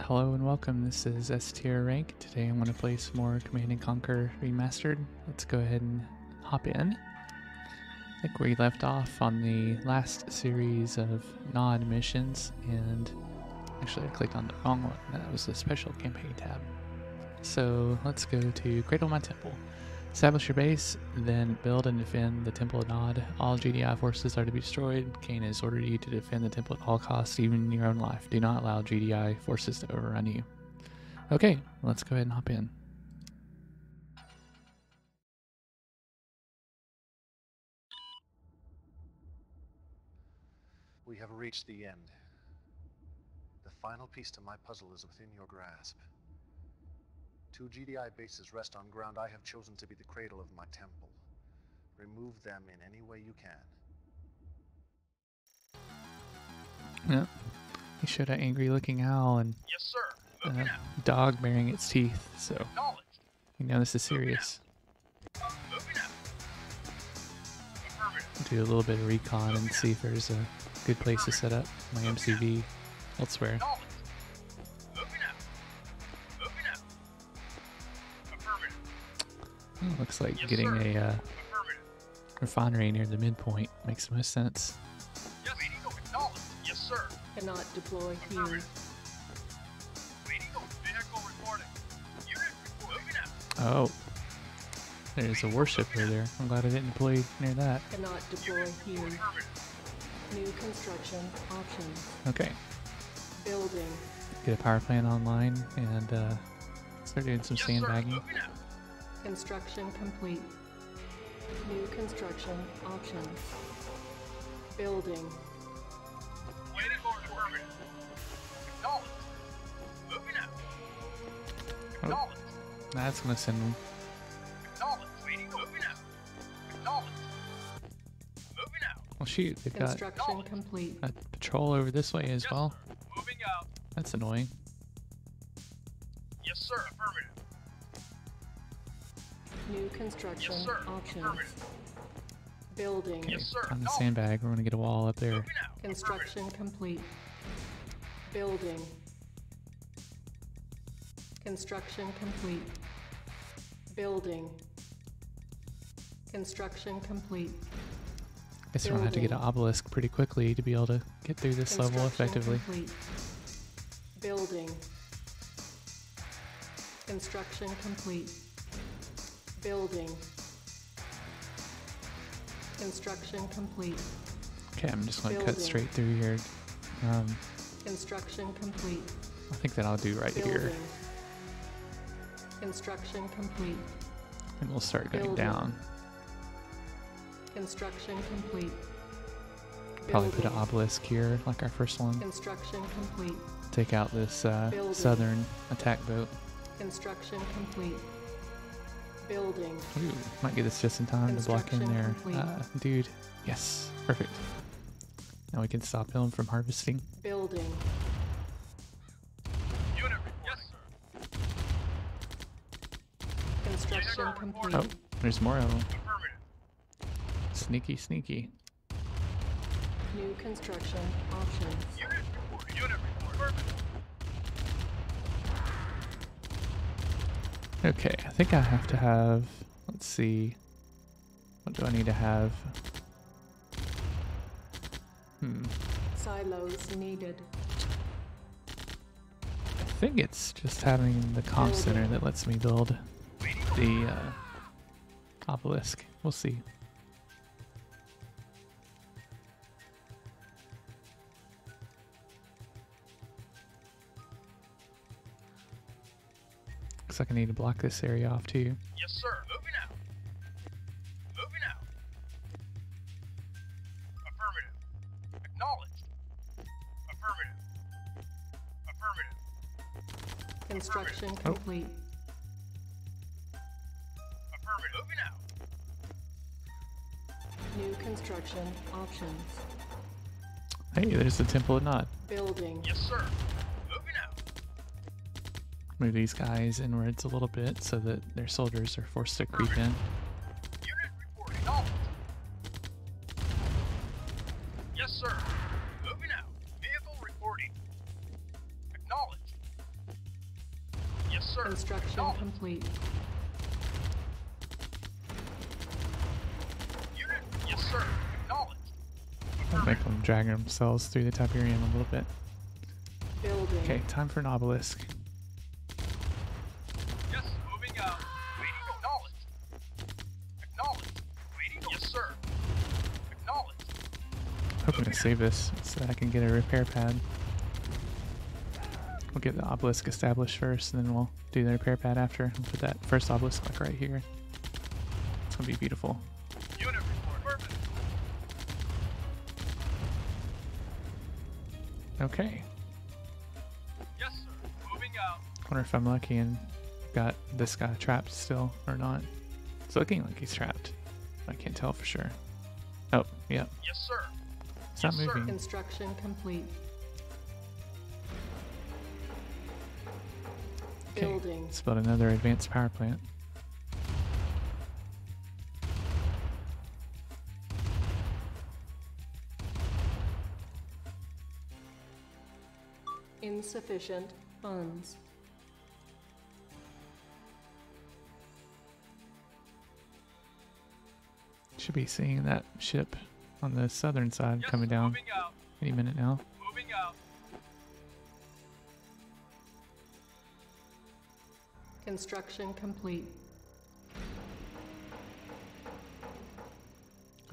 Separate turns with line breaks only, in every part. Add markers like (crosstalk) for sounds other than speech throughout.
Hello and welcome. This is S tier rank. Today I'm going to play some more Command and Conquer Remastered. Let's go ahead and hop in. I think we left off on the last series of Nod missions, and actually I clicked on the wrong one. That was the special campaign tab. So let's go to Cradle My Temple. Establish your base, then build and defend the Temple of Nod. All GDI forces are to be destroyed. Kane has ordered you to defend the temple at all costs, even your own life. Do not allow GDI forces to overrun you. Okay, let's go ahead and hop in.
We have reached the end. The final piece to my puzzle is within your grasp. Two GDI bases rest on ground I have chosen to be the cradle of my temple. Remove them in any way you can.
Yep. He showed an angry looking owl and
Yes, sir.
A
out.
Uh, dog baring its teeth, so
Acknowledged.
you know this is serious.
Moving out. Affirmative.
Do a little bit of recon and see if there's a good place to set up my MCV elsewhere. Oh, looks like
Yes,
getting
sir.
a uh, refinery near the midpoint makes the most sense.
Yes, Waiting. Acknowledged. Yes, sir.
Cannot deploy here.
Affirmative. Waiting. Vehicle reporting. Unit reporting. Moving out.
Oh, there's a warship over there. I'm glad I didn't deploy near that.
Cannot deploy here. New construction options.
Okay,
Building.
get a power plant online and uh, start doing some
Yes,
sandbagging.
Moving out.
Construction complete. New construction options. Building.
Waiting for affirmative. Acknowledged. Moving out.
Oh. That's gonna send
Acknowledged. Waiting. Moving out. Acknowledged. Moving out.
Well, shoot, they've got
Construction complete.
a patrol over this way as
Yes,
well.
sir. Moving out.
That's annoying.
Yes, sir. Affirmative.
New construction
Yes, sir.
options. Building.
Yes, sir.
On the
Acknowledged.
sandbag, we're gonna get a wall up there.
Construction complete. Building. Construction complete. Building. Construction complete.
Guess we're gonna have to get an obelisk pretty quickly to be able to get through this level effectively.
complete. Building. Construction complete. Building. Construction complete.
Okay, I'm just gonna cut straight through here. Um,
Construction complete.
I think that I'll do right
Building.
here,
Construction complete.
and we'll start going
Building.
down.
Construction complete.
Probably put an obelisk here, like our first one.
Construction complete.
Take out this uh, southern attack boat.
Construction complete. Building.
Ooh, might get this just in time to block in there. Uh, dude, yes, perfect. Now we can stop him from harvesting.
Building.
Unit. re- Yes, sir.
Construction complete.
Oh, there's more of them. Sneaky, sneaky.
New construction options.
Unit report. Unit report. Affirmative.
Okay, I think I have to have. Let's see. What do I need to have? Hmm.
Silos needed.
I think it's just having the comm center that lets me build the uh, obelisk. We'll see. Looks like I need to block this area off too.
Yes, sir. Moving out. Moving out. Affirmative. Acknowledged. Affirmative. Affirmative.
Construction
Oh.
complete.
Affirmative. Moving out.
New construction options.
Hey, there's the Temple of Nod.
Building.
Yes, sir. Moving out.
Move these guys inwards a little bit so that their soldiers are forced to creep in.
Unit Yes, sir. Moving out. Vehicle reporting. Acknowledged. Yes, sir.
Construction complete.
Unit. Yes, sir. Acknowledged.
I'll make them drag themselves through the Tiberium a little bit.
Building.
Okay, time for an obelisk. Save this so that I can get a repair pad. We'll get the obelisk established first, and then we'll do the repair pad after. We'll put that first obelisk like right here. It's gonna be beautiful.
Unit report. Affirmative.
Okay.
Yes, sir. Moving out.
Wonder if I'm lucky and got this guy trapped still or not. It's looking like he's trapped. I can't tell for sure. Oh, yeah.
Yes, sir.
It's not moving.
Construction complete.
Okay,
Building.
let's build another advanced power plant.
Insufficient funds.
Should be seeing that ship on the southern side
Yes,
coming down
out.
any minute now.
Moving out.
Construction complete.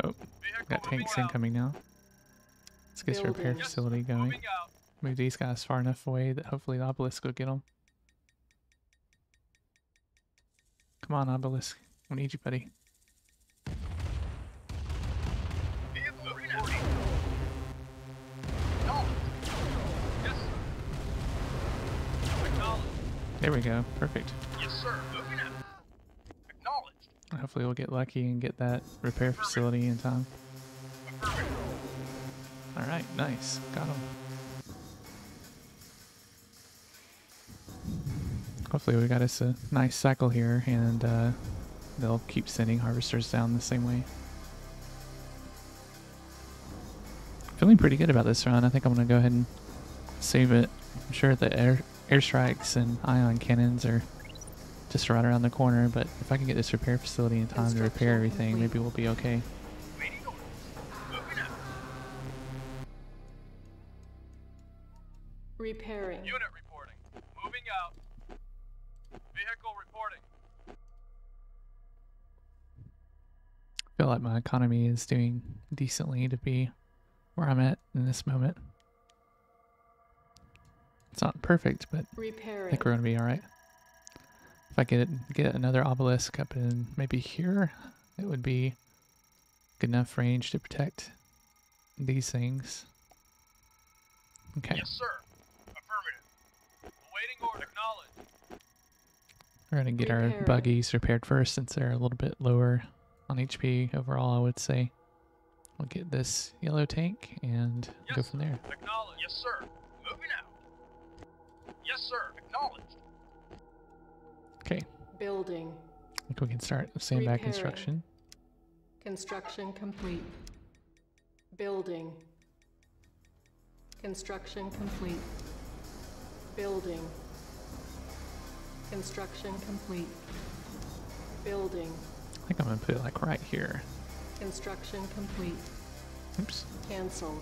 Oh,
Vehicle
got tanks
out.
incoming now. Let's get your repair facility going.
Moving.
Move these guys far enough away that hopefully the obelisk will get them. Come on, obelisk. We need you, buddy. There we go. Perfect.
Yes, sir. Moving out. Acknowledged.
Hopefully we'll get lucky and get that repair facility in time. All right, nice. Got him. Hopefully we got us a nice cycle here and uh, they'll keep sending harvesters down the same way. Feeling pretty good about this run. I think I'm going to go ahead and save it. I'm sure the air airstrikes and ion cannons are just right around the corner, but if I can get this repair facility in time to repair everything, maybe we'll be okay.
Waiting orders. Moving out.
Repairing.
Unit reporting. Moving out. Vehicle reporting.
feel like my economy is doing decently to be where I'm at in this moment. It's not perfect, but I
Repairing.
think we're gonna be all right. If I get get another obelisk up in maybe here, it would be good enough range to protect these things. Okay,
Yes, sir. Affirmative. Awaiting order. Acknowledged.
we're gonna get our
Repairing.
buggies repaired first since they're a little bit lower on HP overall. I would say. We'll get this yellow tank and go from there.
Acknowledged. Yes, sir. Moving out. Yes, sir. Acknowledged.
Okay,
Building.
I think we can start sandbag
Repairing.
construction.
Construction complete. Building. Construction complete. Building. Construction complete. Building.
I think I'm gonna put it like right here.
Construction complete.
Oops.
Cancelled.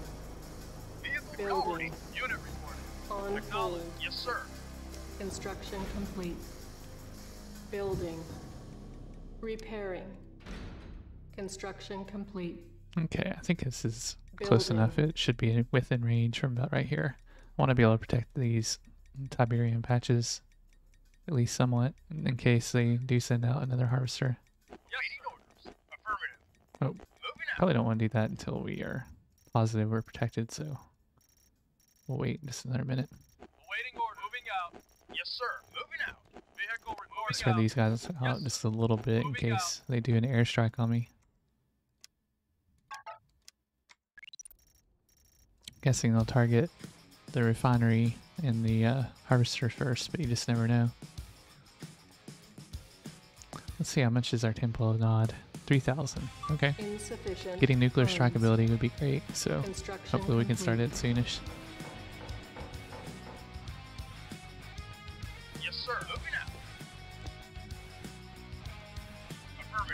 Vehicle
Building.
reporting. Unit reporting.
On
Acknowledged.
hold.
Yes, sir.
Construction complete. Building. Repairing. Construction complete.
Okay, I think this is close enough. It should be within range from about right here. I want to be able to protect these Tiberium patches, at least somewhat, in case they do send out another harvester.
Yes, Waiting orders. Affirmative.
Oh, probably don't want to do that until we are positive we're protected, so we'll wait just another minute.
Awaiting order. Moving out. Yes, sir. Moving out. Vehicle reporting
Spread
out.
these guys out
Yes,
just a little bit in
Moving out.
case they do an airstrike on me. Guessing they'll target the refinery and the uh, harvester first, but you just never know. Let's see how much is our Temple of Nod. 3,000. Okay.
Insufficient.
Getting nuclear strike ability would be great, so hopefully we can start it soonish.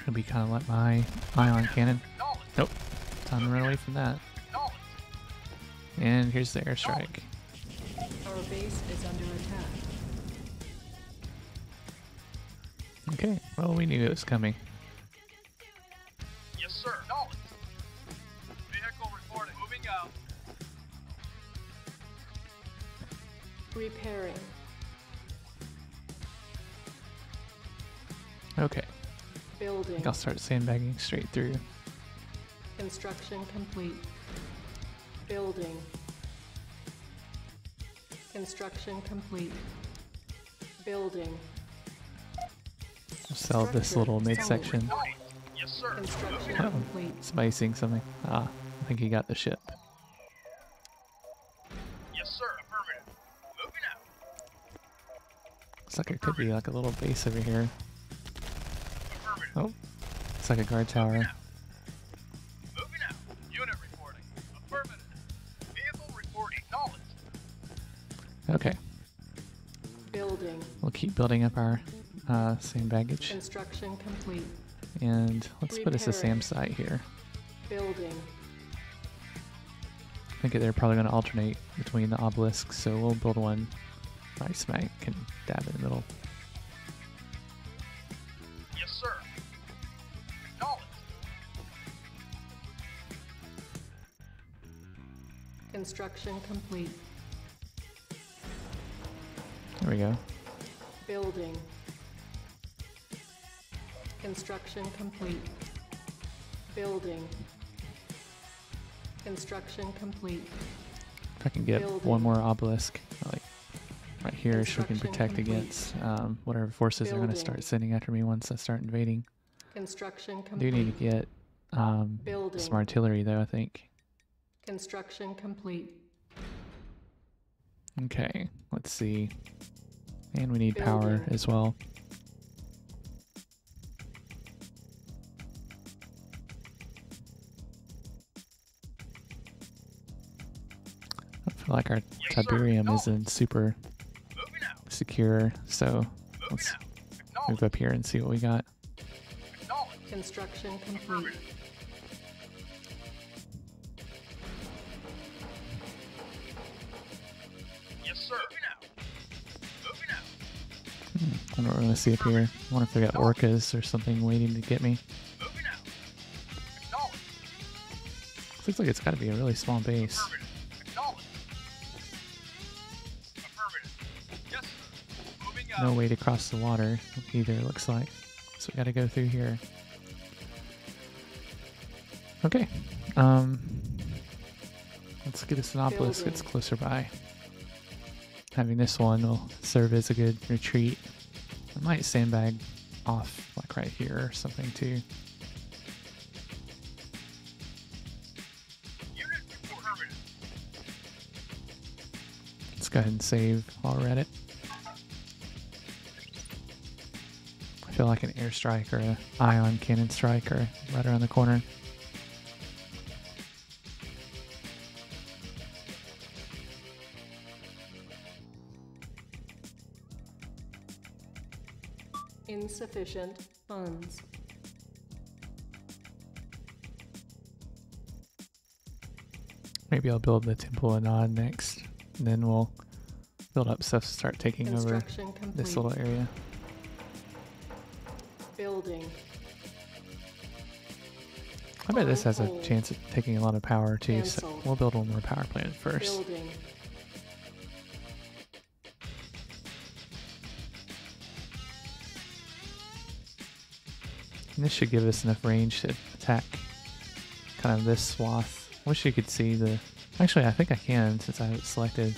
Affirmative.
It'll be kind of like my ion cannon.
Acknowledged.
Nope. Time to run away from that. And here's the airstrike.
Our base is under attack.
Okay, well, we knew it was coming.
Yes, sir. Vehicle reporting. Moving out.
Repairing.
Okay, I
Building.
think I'll start sandbagging straight through.
Construction complete. Building. Construction complete. Building.
I'll sell this little
sold.
midsection.
Right. Yes, sir.
Construction
Oh.
complete.
Somebody's seeing something. Ah, I think he got the ship.
Yes, sir. Affirmative. Moving out.
Looks like there could be like a little base over here.
Affirmative.
Oh, it's like a guard tower.
Moving out. Unit reporting. Affirmative. Vehicle reporting. Acknowledged.
Okay,
Building.
we'll keep building up our uh, sand baggage.
Construction complete.
And let's put us a SAM
Repairing.
site here.
Building.
I think they're probably going to alternate between the obelisks, so we'll build one right smack and dab in the middle.
Construction complete.
There we go.
Building. Construction complete. Building. Construction complete.
If I can get
Building.
one more obelisk, like right here, so we can protect
complete.
against um, whatever forces are going to start sending after me once I start invading.
Construction
I do
complete.
need to get um, some artillery, though, I think.
Construction complete.
Okay, let's see. And we need power as well. I feel like our
Yes.
Tiberium
Acknowledged.
isn't super secure, so
Moving
let's move up here and see what we got.
Construction complete.
I don't really see up here. I wonder if they got orcas or something waiting to get me. Looks like it's got to be a really small base. No way to cross the water either, it looks like. So we got to go through here. Okay. Um, let's get us an obelisk that's closer by. Having this one will serve as a good retreat. Might sandbag off like right here or something too. Let's go ahead and save while we're at it. I feel like an airstrike or an ion cannon strike or right around the corner.
Insufficient funds.
Maybe I'll build the Temple of Nod next, and then we'll build up stuff to start taking over
complete.
this little area.
Building.
I bet this has a chance of taking a lot of power too, so we'll build one more power plant first.
Building.
This should give us enough range to attack kind of this swath. I wish you could see the... Actually, I think I can since I have it selected.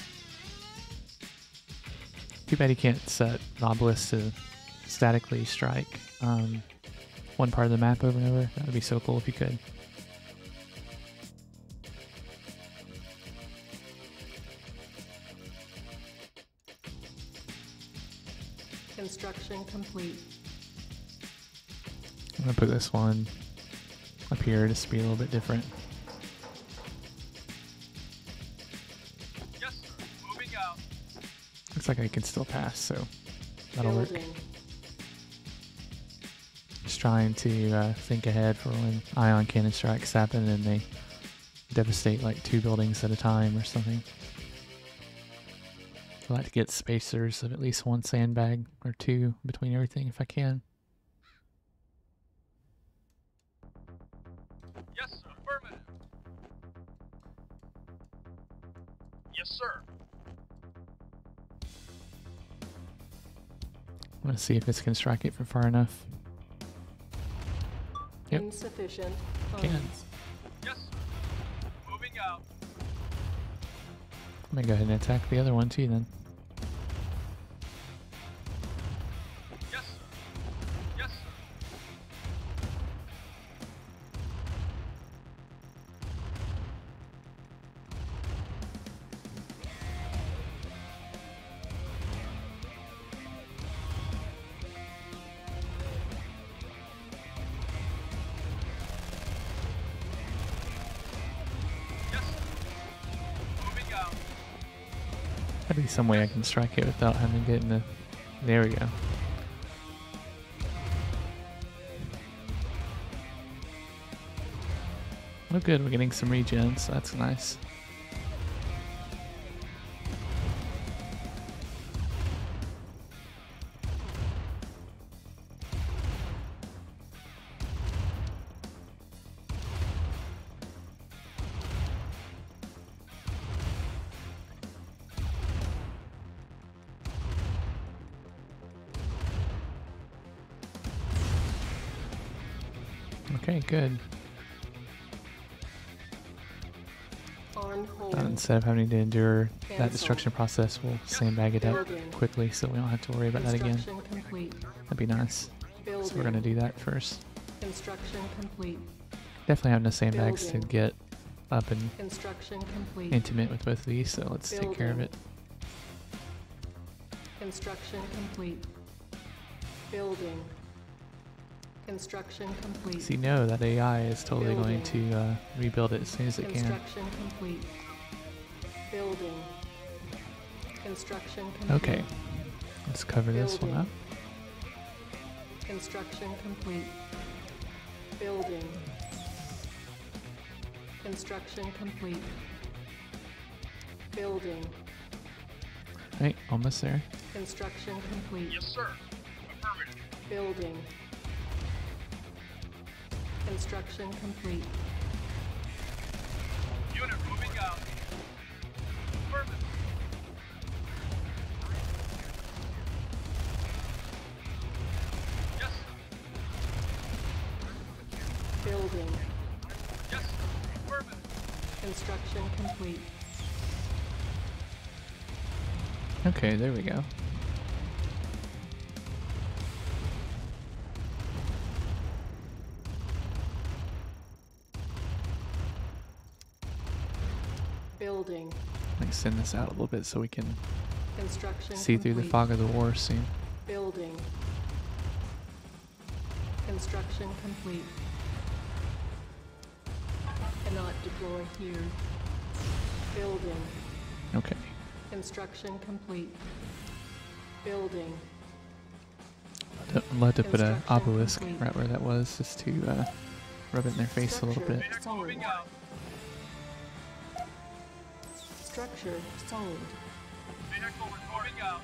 Too bad you can't set obelisk to statically strike um, one part of the map over and over. That would be so cool if you could. Gonna put this one up here just to be a little bit different.
Yes, sir. Moving out.
Looks like I can still pass, so That'll work. Just trying to uh, think ahead for when ion cannon strikes happen and they devastate like two buildings at a time or something. I like to get spacers of at least one sandbag or two between everything if I can. I'm gonna see if this can strike it from far enough. Yep.
Insufficient
Can.
funds.
Yes. Moving out.
I'm gonna go ahead and attack the other one too then. Some way I can strike it without having to get in the. There we go. Oh, good. We're getting some regens. That's nice. Okay, good.
On hold.
Instead of having to endure that destruction process, we'll sandbag it up
Building.
quickly so we don't have to worry about that again.
Complete.
That'd be nice.
Building.
So we're gonna do that first.
Construction complete.
Definitely having the sandbags to get up and
Construction complete.
intimate with both of these, so let's take care of it.
Construction complete. Building. Construction complete.
So you know that AI is totally going to uh, rebuild it as soon as it can.
Construction complete. Building. Construction complete.
Okay, let's cover this one up.
Construction complete. Building. Construction complete. Building.
Right, almost there.
Construction complete.
Yes, sir. Affirmative.
Building. Construction complete.
Unit moving out. Affirmative. Yes, sir.
Building.
Yes, sir. Affirmative.
Construction complete.
Okay, there we go. Extend this out a little bit so we can
Construction
see through the fog of the war soon.
Building. Construction complete. Cannot deploy here. Building.
Okay.
Construction complete. Building.
I'd love to put a
Construction
obelisk
complete.
right where that was, just to uh, rub it in their face a little
Structure.
bit.
Vehicle moving out.
Structure sold.
Vehicle moving out.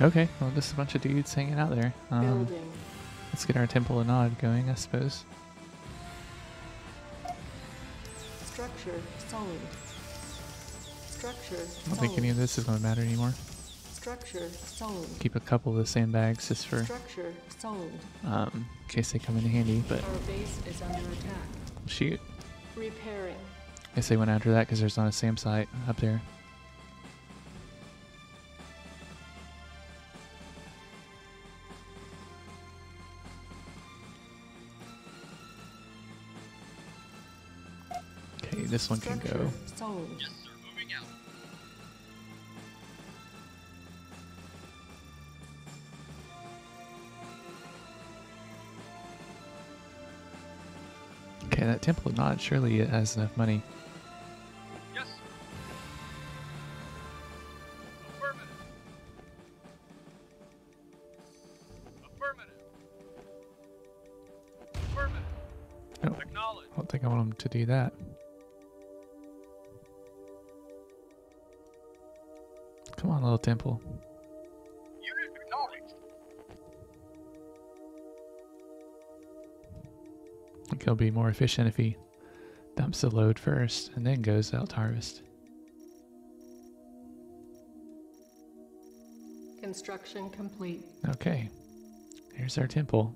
Okay, well, just a bunch of dudes hanging out there. Um,
Building.
let's get our Temple of Nod going, I suppose.
Structure sold. Structure
I don't think any of this is going to matter anymore.
Structure sold.
Keep a couple of the sandbags just for
Structure sold.
um, in case they come in handy, but
Our base is under attack.
shoot.
Repairing.
I guess they went after that because there's not a SAM site up there. Okay, this one can go. Okay, that Temple Nod surely it has enough money. To do that. Come on, little temple. I think he'll be more efficient if he dumps the load first and then goes out to harvest.
Construction complete.
Okay, here's our temple.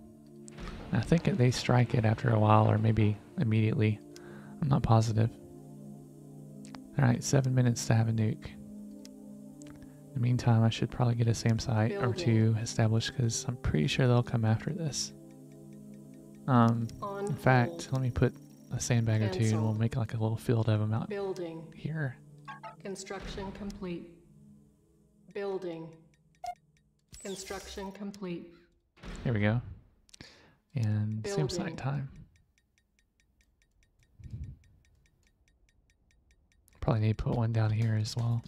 I think they strike it after a while or maybe immediately. I'm not positive. Alright, seven minutes to have a nuke. In the meantime, I should probably get a SAM site or two established because I'm pretty sure they'll come after this. Um,
On
in fact,
hold.
let me put a sandbag or two and we'll make like a little field of them out
Building.
here.
Construction complete. Building. Construction complete.
There we go. And SAM site time. Probably need to put one down here as well.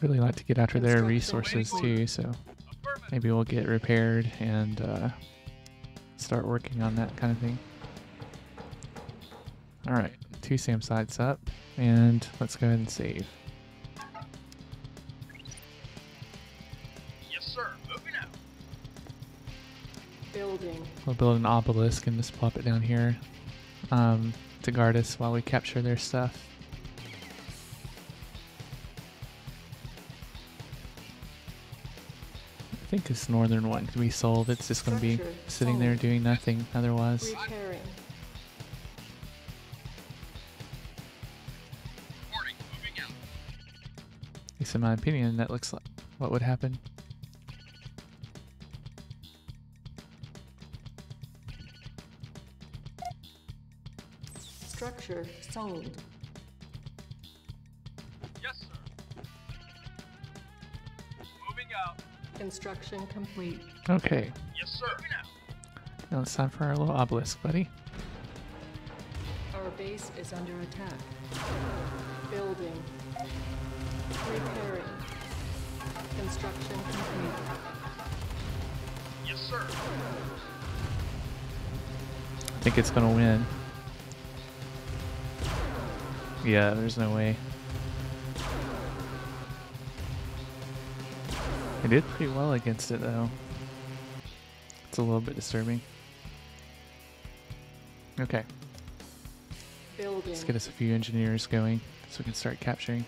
Really like to get after their resources too, so maybe we'll get repaired and uh, start working on that kind of thing. All right, two SAM sites up, and let's go ahead and save.
Building.
We'll build an obelisk and just plop it down here um, to guard us while we capture their stuff. I think this northern one can be sold. It's just going to be
Structure
sitting there doing nothing otherwise.
Repairing.
Reporting. Moving out.
At least in my opinion, that looks like what would happen.
Structure sold.
Yes, sir. Moving out.
Construction complete.
Okay,
Yes, sir.
Now it's time for our little obelisk, buddy.
Our base is under attack. Building. Repairing. Construction complete.
Yes, sir.
I think it's going to win. Yeah, there's no way. I did pretty well against it, though. It's a little bit disturbing. Okay,
Building.
let's get us a few engineers going so we can start capturing.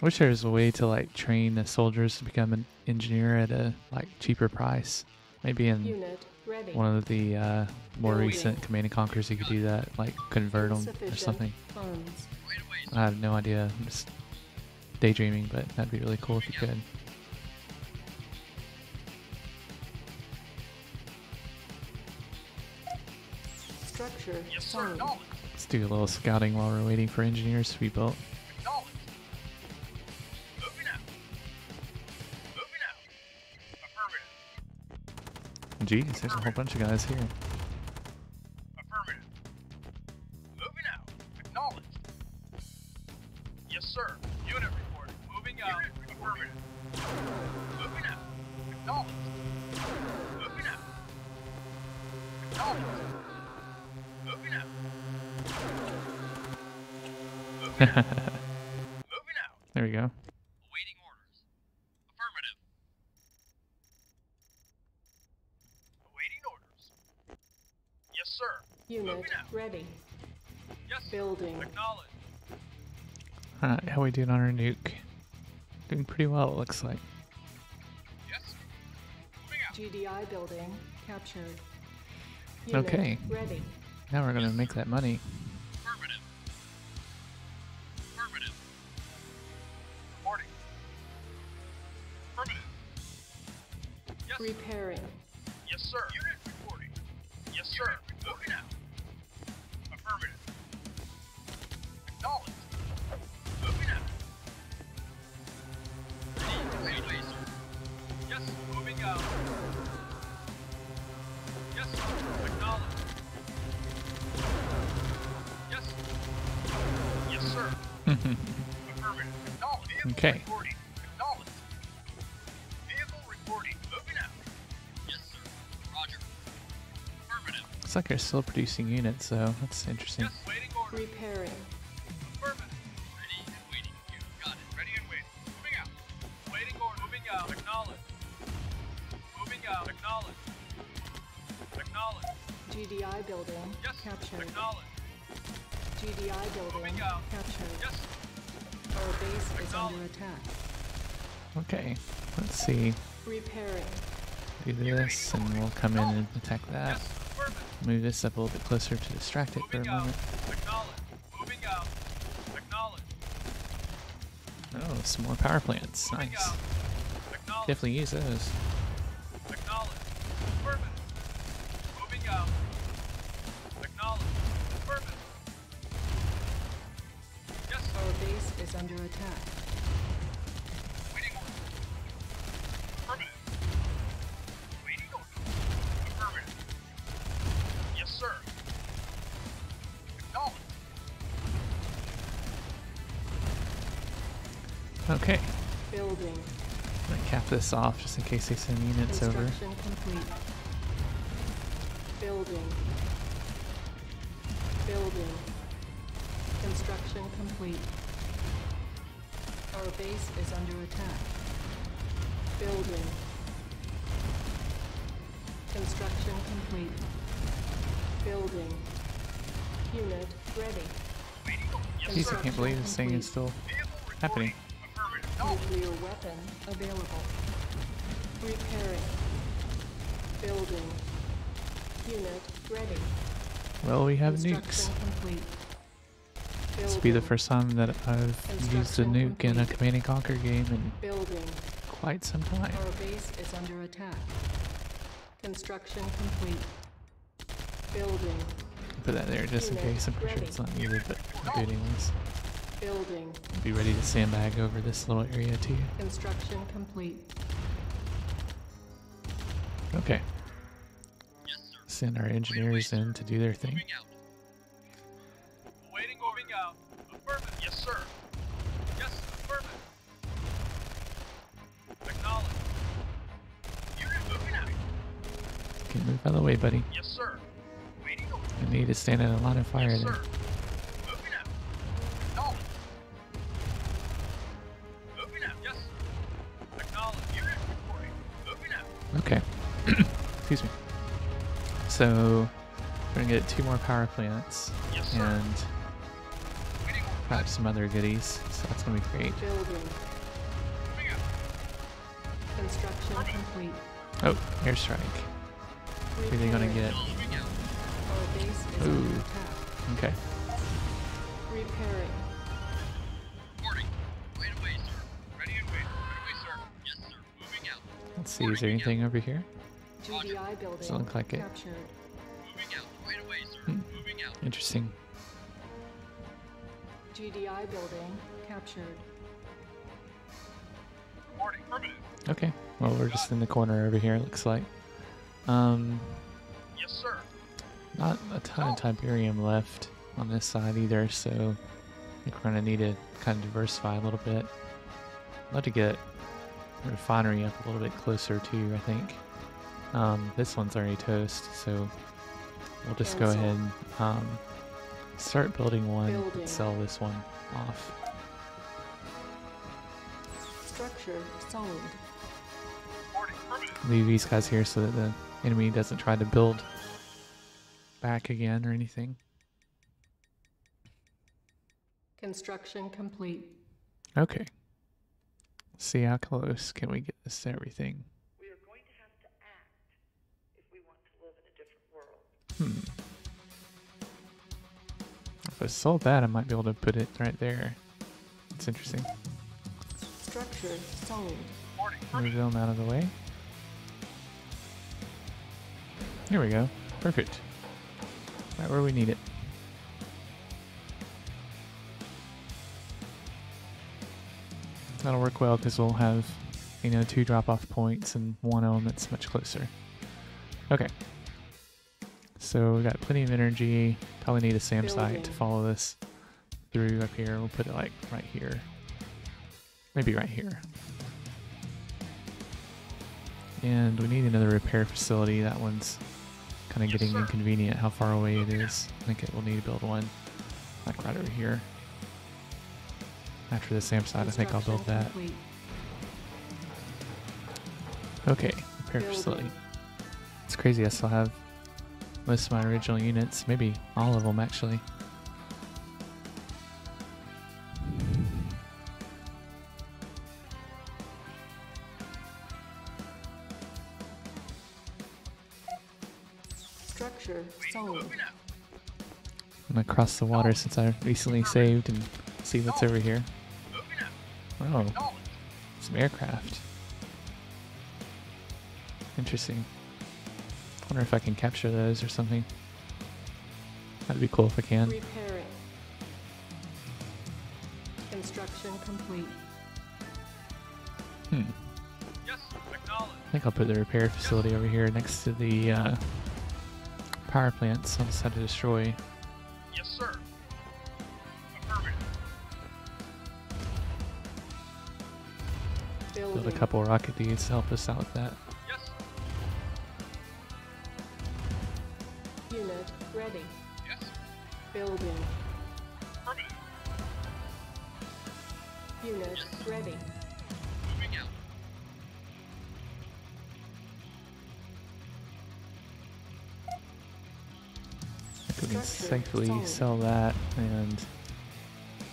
I wish there was a way to like train the soldiers to become an engineer at a like cheaper price. Maybe in
Unit ready.
one of the uh, more
Building.
recent Command and Conquers, you could do that, like convert them or something.
Funds.
I have no idea. I'm just daydreaming, but that'd be really cool if you could.
Structure
Yes, sir.
Let's do a little scouting while we're waiting for engineers to be built.
Acknowledged. Moving out. Moving out. Affirmative.
Jeez, there's a whole bunch of guys here. Doing on our nuke? Doing pretty well, it looks like.
Yes. Moving out.
GDI building captured. Unit
Okay.
Ready.
Now we're gonna make that money. Like they're still producing units, so that's interesting.
Yes, waiting order.
Repairing.
Affirmative. Ready and waiting. You got it. Ready and waiting. Moving out. Waiting order. Moving out. Acknowledge. Moving out. Acknowledge. Acknowledge.
GDI building
Yes.
captured.
Acknowledge.
GDI building captured.
Yes.
Our base is under attack.
Okay, let's see.
Repairing.
Do this, and we'll come in and attack that.
Yes.
Move this up a little bit closer to distract it for a
out.
moment.
Moving.
Oh, some more power plants.
Moving
Nice. Definitely use those. This off just in case they send units over.
Complete. Building. Building. Construction complete. Our base is under attack. Building. Construction complete. Building. Unit ready.
Jeez. I can't believe this thing is still happening.
reporting. Affirmative. No.
Nuclear weapon available. Repairing. Building. Unit ready.
Well, we have nukes.
Complete.
This will be the first time that I've used a nuke in a. Command and Conquer game in
Building.
quite some time.
Our base is under attack. Construction complete. Building.
Put that there just in case. I'm pretty sure it's not needed, but I'll do it anyways.
Building.
Be ready to sandbag over this little area too.
Construction complete.
Okay,
Yes, sir.
send our engineers in to do their thing.
Moving out. Waiting moving out. Affirmative. Yes, sir. Yes, affirmative. Acknowledge. Unit moving out.
Okay, move out of the way, buddy.
Yes, sir. Waiting over.
I need to stand in a line of fire
yes,
there.
sir.
Two more power plants
Yes,
and perhaps some other goodies. So that's gonna be great.
Building.
Moving out.
Construction complete.
Oh, airstrike. Who are they gonna get?
Moving out.
Our base is
Ooh. Okay.
Repairing.
Reporting. Right away, sir. Ready and wait. Right away, sir. Yes, sir. Moving out.
Let's see. Is there anything over here?
GDI building
Doesn't look like it. Interesting.
GDI building captured.
Reporting. Affirmative.
Okay. Well, we're just in the corner over here. It looks like. Um,
Yes, sir.
not a ton of Tiberium left on this side either, so I think we're gonna need to kind of diversify a little bit. I'd love to get the refinery up a little bit closer too. I think. Um, this one's already toast, so we'll just go ahead and um, start building one
Building.
and sell this one off.
Structure sold.
Leave these guys here so that the enemy doesn't try to build back again or anything.
Construction complete.
Okay. Let's see how close can we get this to everything.
We are going to have to act if we want to live in a different world.
Hmm. If I sold that, I might be able to put it right there. It's interesting.
Structure sold.
Move them out of the way. Here we go. Perfect. Right where we need it. That'll work well because we'll have, you know, two drop-off points and one element's much closer. Okay. So we got plenty of energy. Probably need a SAM site to follow this through up here. We'll put it like right here. Maybe right here. And we need another repair facility. That one's kind of
Yes,
getting
sir.
inconvenient how far away it
Moving.
I think it will need to build one like right over here. After the SAM site, I think I'll build that.
complete.
Okay, repair
Building.
facility. It's crazy. I still have most of my original units, maybe all of them actually.
Structure sold.
I'm gonna cross the water since I recently saved and see what's over here. Oh, some aircraft. Interesting. Wonder if I can capture those or something. That'd be cool if I can.
Repairing. Construction complete.
Hmm.
Yes. Acknowledge.
I think I'll put the repair facility over here next to the uh, power plants on the side to destroy.
Yes, sir. Affirmative.
Build a couple rocket Ds to help us out with that. Can
Structure
safely
solid.
sell that and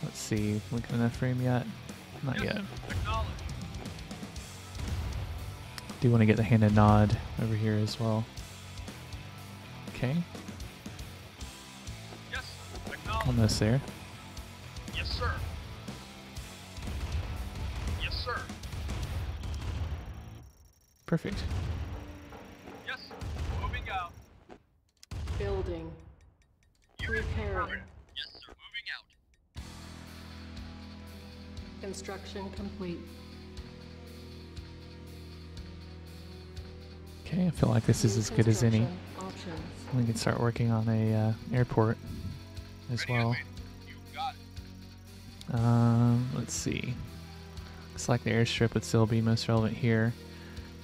let's see, we got enough room yet? Not yet.
Acknowledge.
Do want to get the Hand of Nod over here as well. Okay,
Yes.
Almost there.
Yes, sir. Yes, sir.
Perfect.
Construction complete.
Okay, I feel like this is as good as any.
Options.
We can start working on a uh, airport as
Ready
well.
waiting. You got it.
Um, let's see. Looks like the airstrip would still be most relevant here.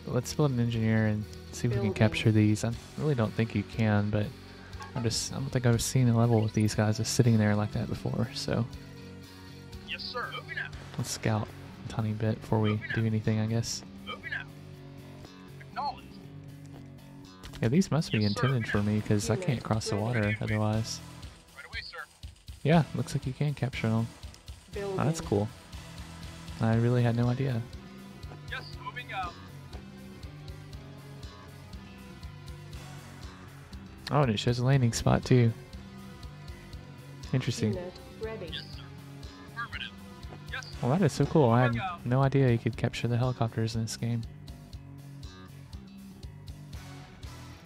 But let's build an engineer and see if we can capture these. I really don't think you can, but I'm just I don't think I've seen a level with these guys just sitting there like that before. So let's scout a tiny bit before we do anything, I guess.
Moving out. Acknowledge.
Yeah, these must be intended for me because I can't cross the water otherwise.
Right away, sir.
Yeah, looks like you can capture them. Oh, that's cool. I really had no idea.
Yes. Moving out.
Oh, and it shows a landing spot too. Interesting.
Ready.
Well, that is so cool. I had no idea you could capture the helicopters in this game.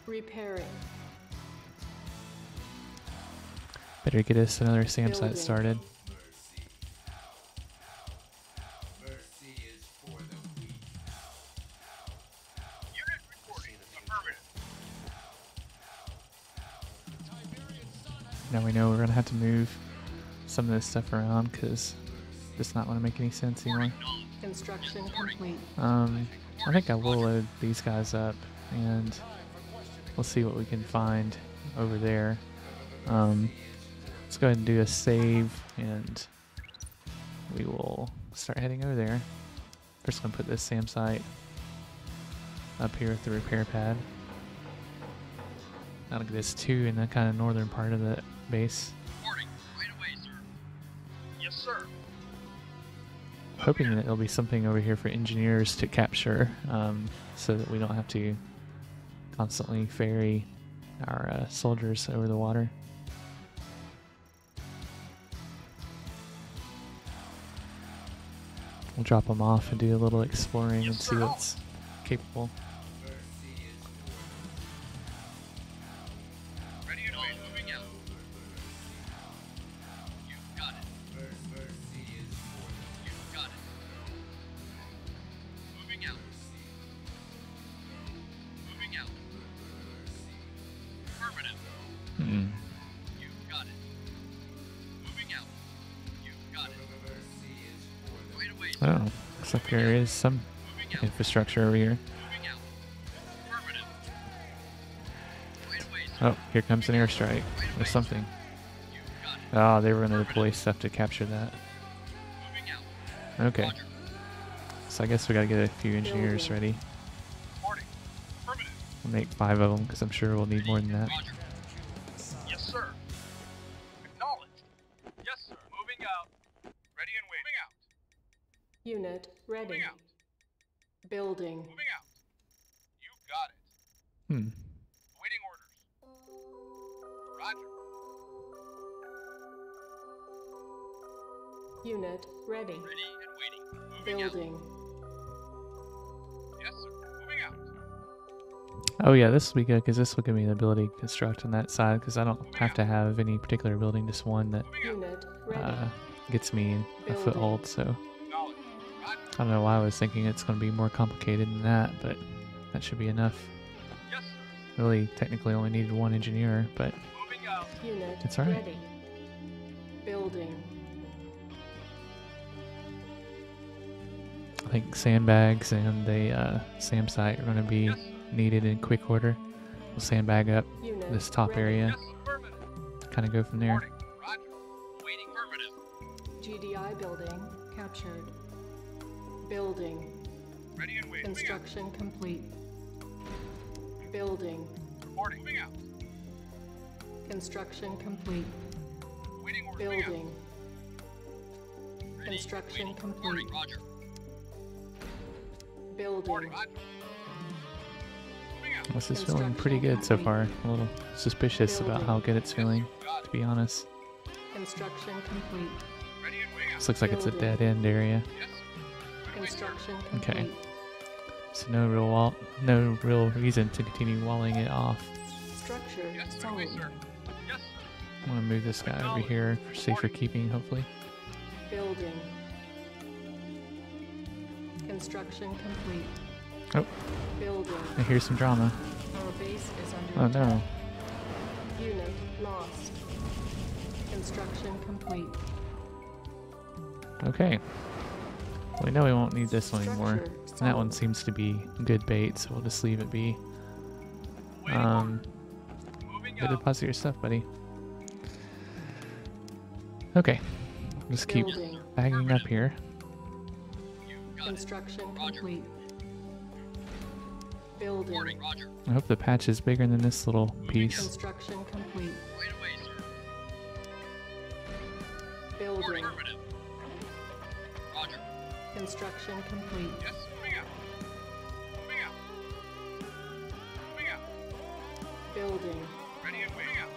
Repairing.
Better get us another SAM
Building.
site started.
Unit reporting. Affirmative.
Now we know we're gonna have to move some of this stuff around because it's not gonna make any sense anymore.
Acknowledge.
Construction complete.
Um, I think I will load these guys up and we'll see what we can find over there. Um, let's go ahead and do a save and we will start heading over there. First, gonna put this SAM site up here with the repair pad. That'll get us two in the kind of northern part of the base.
Reporting. Right away, sir. Yes, sir.
Hoping that there'll be something over here for engineers to capture um, so that we don't have to constantly ferry our uh, soldiers over the water. We'll drop them off and do a little exploring and see what's capable. Some infrastructure over here. Oh, here comes an airstrike or something.
It.
Oh, they were going to deploy stuff to capture that. Okay, so I guess we got to get a few engineers ready. We'll make five of them because I'm sure we'll need more than that. Yeah, this will be good because this will give me the ability to construct on that side because I don't have to have any particular building, just one that
Moving out.
Unit ready.
uh, gets me a foothold. So I don't know why I was thinking it's going to be more complicated than that, but that should be enough. Really, technically only needed one engineer, but
Moving out.
Unit
It's all right.
Building.
I think sandbags and a uh, SAM site are going to be. Needed in quick order. We'll sandbag up
Unit
this top
ready.
area,
Yes,
kind of go from there.
Reporting. Roger. Waiting affirmative.
GDI building captured. Building.
Ready and waiting.
Construction complete. Building.
Reporting. Moving out.
Construction complete.
Waiting order.
Building.
Ready.
Construction
waiting.
complete.
Reporting. Roger.
Building.
This is feeling pretty good so far. A little suspicious about how good it's feeling, to be honest.
Construction complete.
Ready and waiting.
This looks like it's a dead end area.
Yes, sir. Right away, sir.
Construction
Okay. So no real wall, no real reason to continue walling it off.
Structure
Yes, right away,
sold.
sir. Yes.
I'm gonna move this guy over here for safer keeping, hopefully.
Building. Construction complete.
Oh.
Building.
I hear some drama.
Our base is
Oh no.
attack. Unit lost. Construction complete.
Okay. We know we won't need this one anymore. And that one seems to be good bait, so we'll just leave it be. Um,
order. Moving
go deposit your stuff, buddy. Okay. Just keep
Building.
bagging up here.
You got it.
Construction complete. Building.
Reporting. Roger.
I hope the patch is bigger than this little piece.
Construction complete.
Right away, sir.
Building.
Affirmative. Roger.
Construction complete.
Yes, moving out. Moving out. Moving out.
Building.
Ready and waiting out.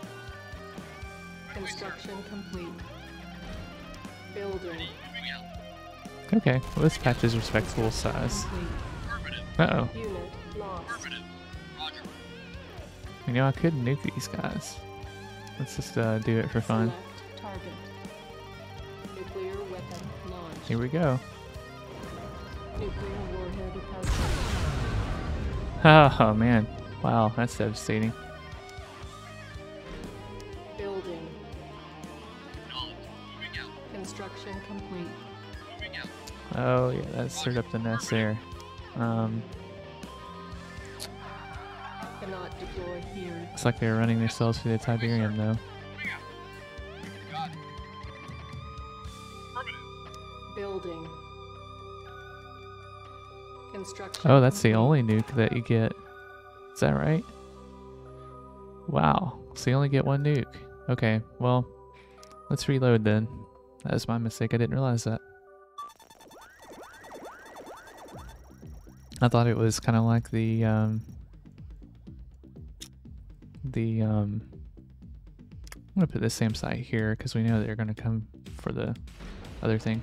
Right away.
Construction complete. Building.
Ready, moving out.
Okay, well this patch is respectable size. Uh oh.
Unit lost.
You know, I could nuke these guys. Let's just uh, do it for fun.
Select target. Nuclear weapon launched.
Here we go. (laughs) Oh man. Wow, that's devastating.
building.
Acknowledged. Moving out.
Construction complete.
Oh yeah, that stirred up the nest there. Um,
Cannot deploy here.
Looks like they're running themselves through the Tiberium though.
Moving out. Got it. Affirmative.
Building. Construction.
Oh, that's the only nuke that you get. Is that right? Wow. So you only get one nuke. Okay, well, let's reload then. That was my mistake. I didn't realize that. I thought it was kind of like the um, the um, I'm gonna put the SAM site here because we know they're gonna come for the other thing.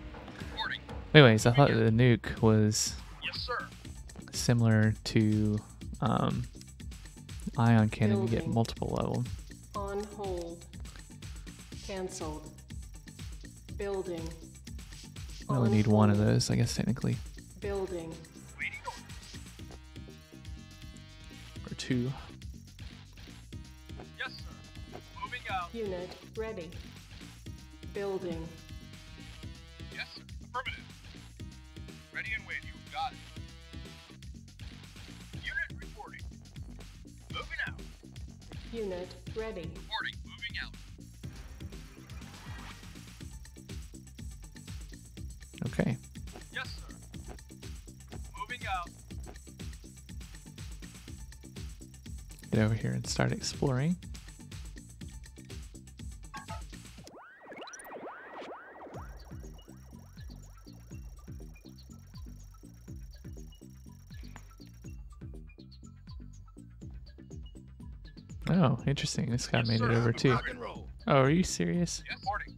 Reporting.
Anyways, I thought the nuke was
Yes, sir.
similar to um, ion cannon. You get
Building.
multiple level.
On hold. Cancelled. Building.
I only
On
need one of those, I guess technically,
Building.
Or two.
Sir. Moving out.
Unit ready. Building.
Yes, sir. Affirmative. Ready and waiting. You got it. Unit reporting. Moving out.
Unit ready.
Reporting. Moving out.
Okay.
Yes, sir. Moving out.
Get over here and start exploring. Oh, interesting. This guy
Yes,
made
sir.
it over too.
Rock and roll.
Oh, are you serious?
Yes. Reporting.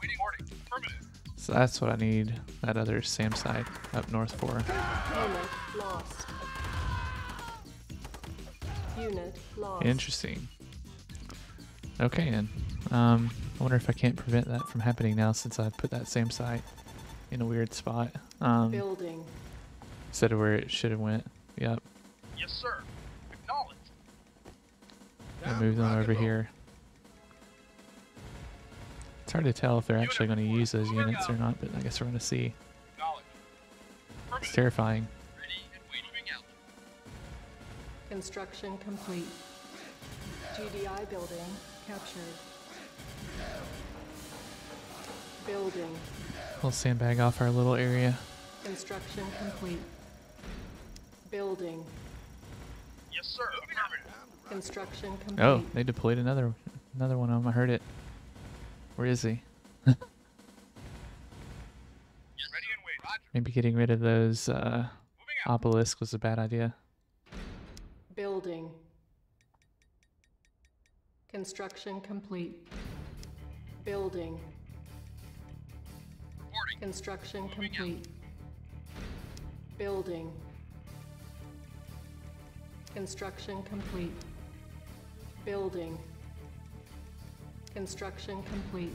Waiting. Reporting. Affirmative.
So that's what I need that other SAM site up north for.
Unit lost. Unit lost.
Interesting. Okay, then. Um, I wonder if I can't prevent that from happening now since I put that SAM site in a weird spot. Um,
Building.
instead of where it should have went. Yep.
Yes, sir. Acknowledged.
I moved them over here. It's hard to tell if they're actually going to use those units or not, but I guess we're going to see. It's terrifying.
Ready and waiting. Moving out.
Construction complete. GDI building captured. Building.
We'll sandbag off our little area.
Construction complete. Building.
Yes, sir.
Construction complete.
Oh, they deployed another another one of them. I heard it. Where is he? (laughs)
Yes. Ready and waiting. Roger.
Maybe getting rid of those uh, obelisk was a bad idea.
Building. Construction complete. Building.
Reporting.
Construction
Moving out.
complete. Building. Construction complete. Building. Construction complete.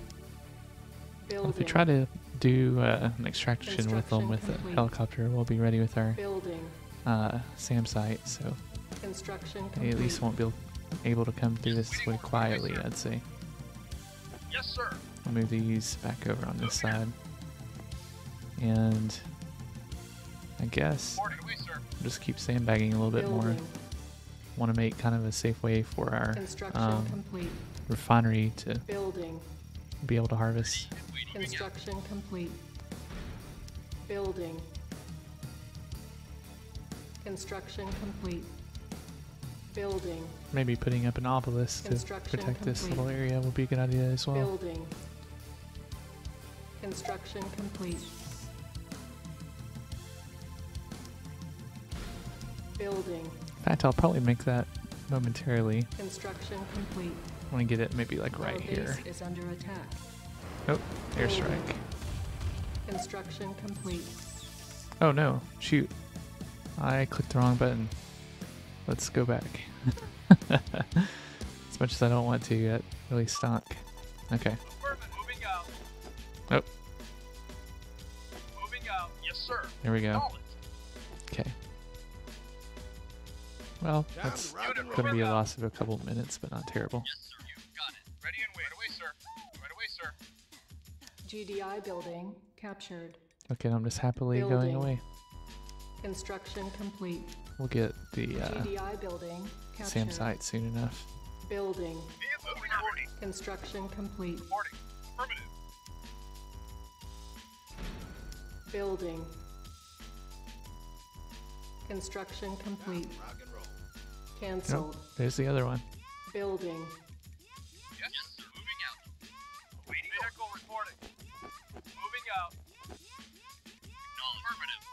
Well,
Building.
if we try to do uh, an extraction with them
Construction
with a helicopter, we'll be ready with our
Building.
uh, SAM site, so
Construction
they
complete.
at least won't be able to come through this way quietly, I'd say.
Yes, sir.
I'll move these back over on this side. And I guess
Reporting away, sir.
we'll just keep sandbagging a little bit more. Want to make kind of a safe way for our um, refinery to
Building.
be able to harvest.
And waiting. Moving out.
Construction complete. Building. Construction complete. Building.
Maybe putting up an obelisk to protect this little area would be a good idea as well.
Building. Construction complete. Building.
In fact, I'll probably make that momentarily.
Construction complete.
I want to get it maybe like right here.
base is under attack.
Oh, airstrike.
Construction complete.
Oh no, shoot. I clicked the wrong button. Let's go back. (laughs) as much as I don't want to yet, really stunk. Okay.
Affirmative. Moving out.
Oh,
Moving out. Yes, sir.
there we go. Well, that's going to be a loss of a couple of minutes, but not terrible.
Yes, sir. You got it. Ready and wait. Right away, sir. Right away, sir.
GDI building captured.
Okay, I'm just happily going away.
Construction complete.
We'll get the uh,
GDI building captured.
SAM site soon enough.
Building. Construction complete.
Reporting. Affirmative.
Building. Construction complete.
Nope,
Cancelled.
there's the other one.
Building.
Yes. Moving out. Waiting. Vehicle reporting. Moving out. Affirmative.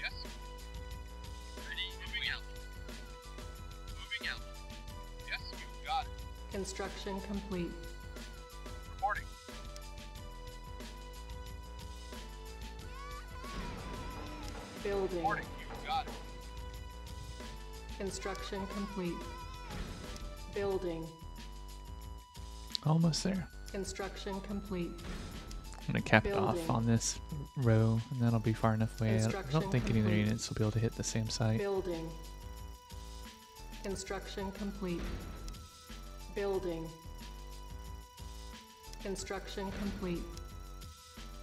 Yes. Ready. Moving out. Moving out. Yes, you got it.
Construction complete.
Reporting.
Building.
Reporting. You got it.
Construction complete. Building.
Almost there.
Construction complete.
I'm gonna cap it off on this row, and that'll be far enough away. I don't- I
Construction
don't think any of their
complete.
units will be able to hit the SAM site.
Building. Construction complete. Building. Construction complete.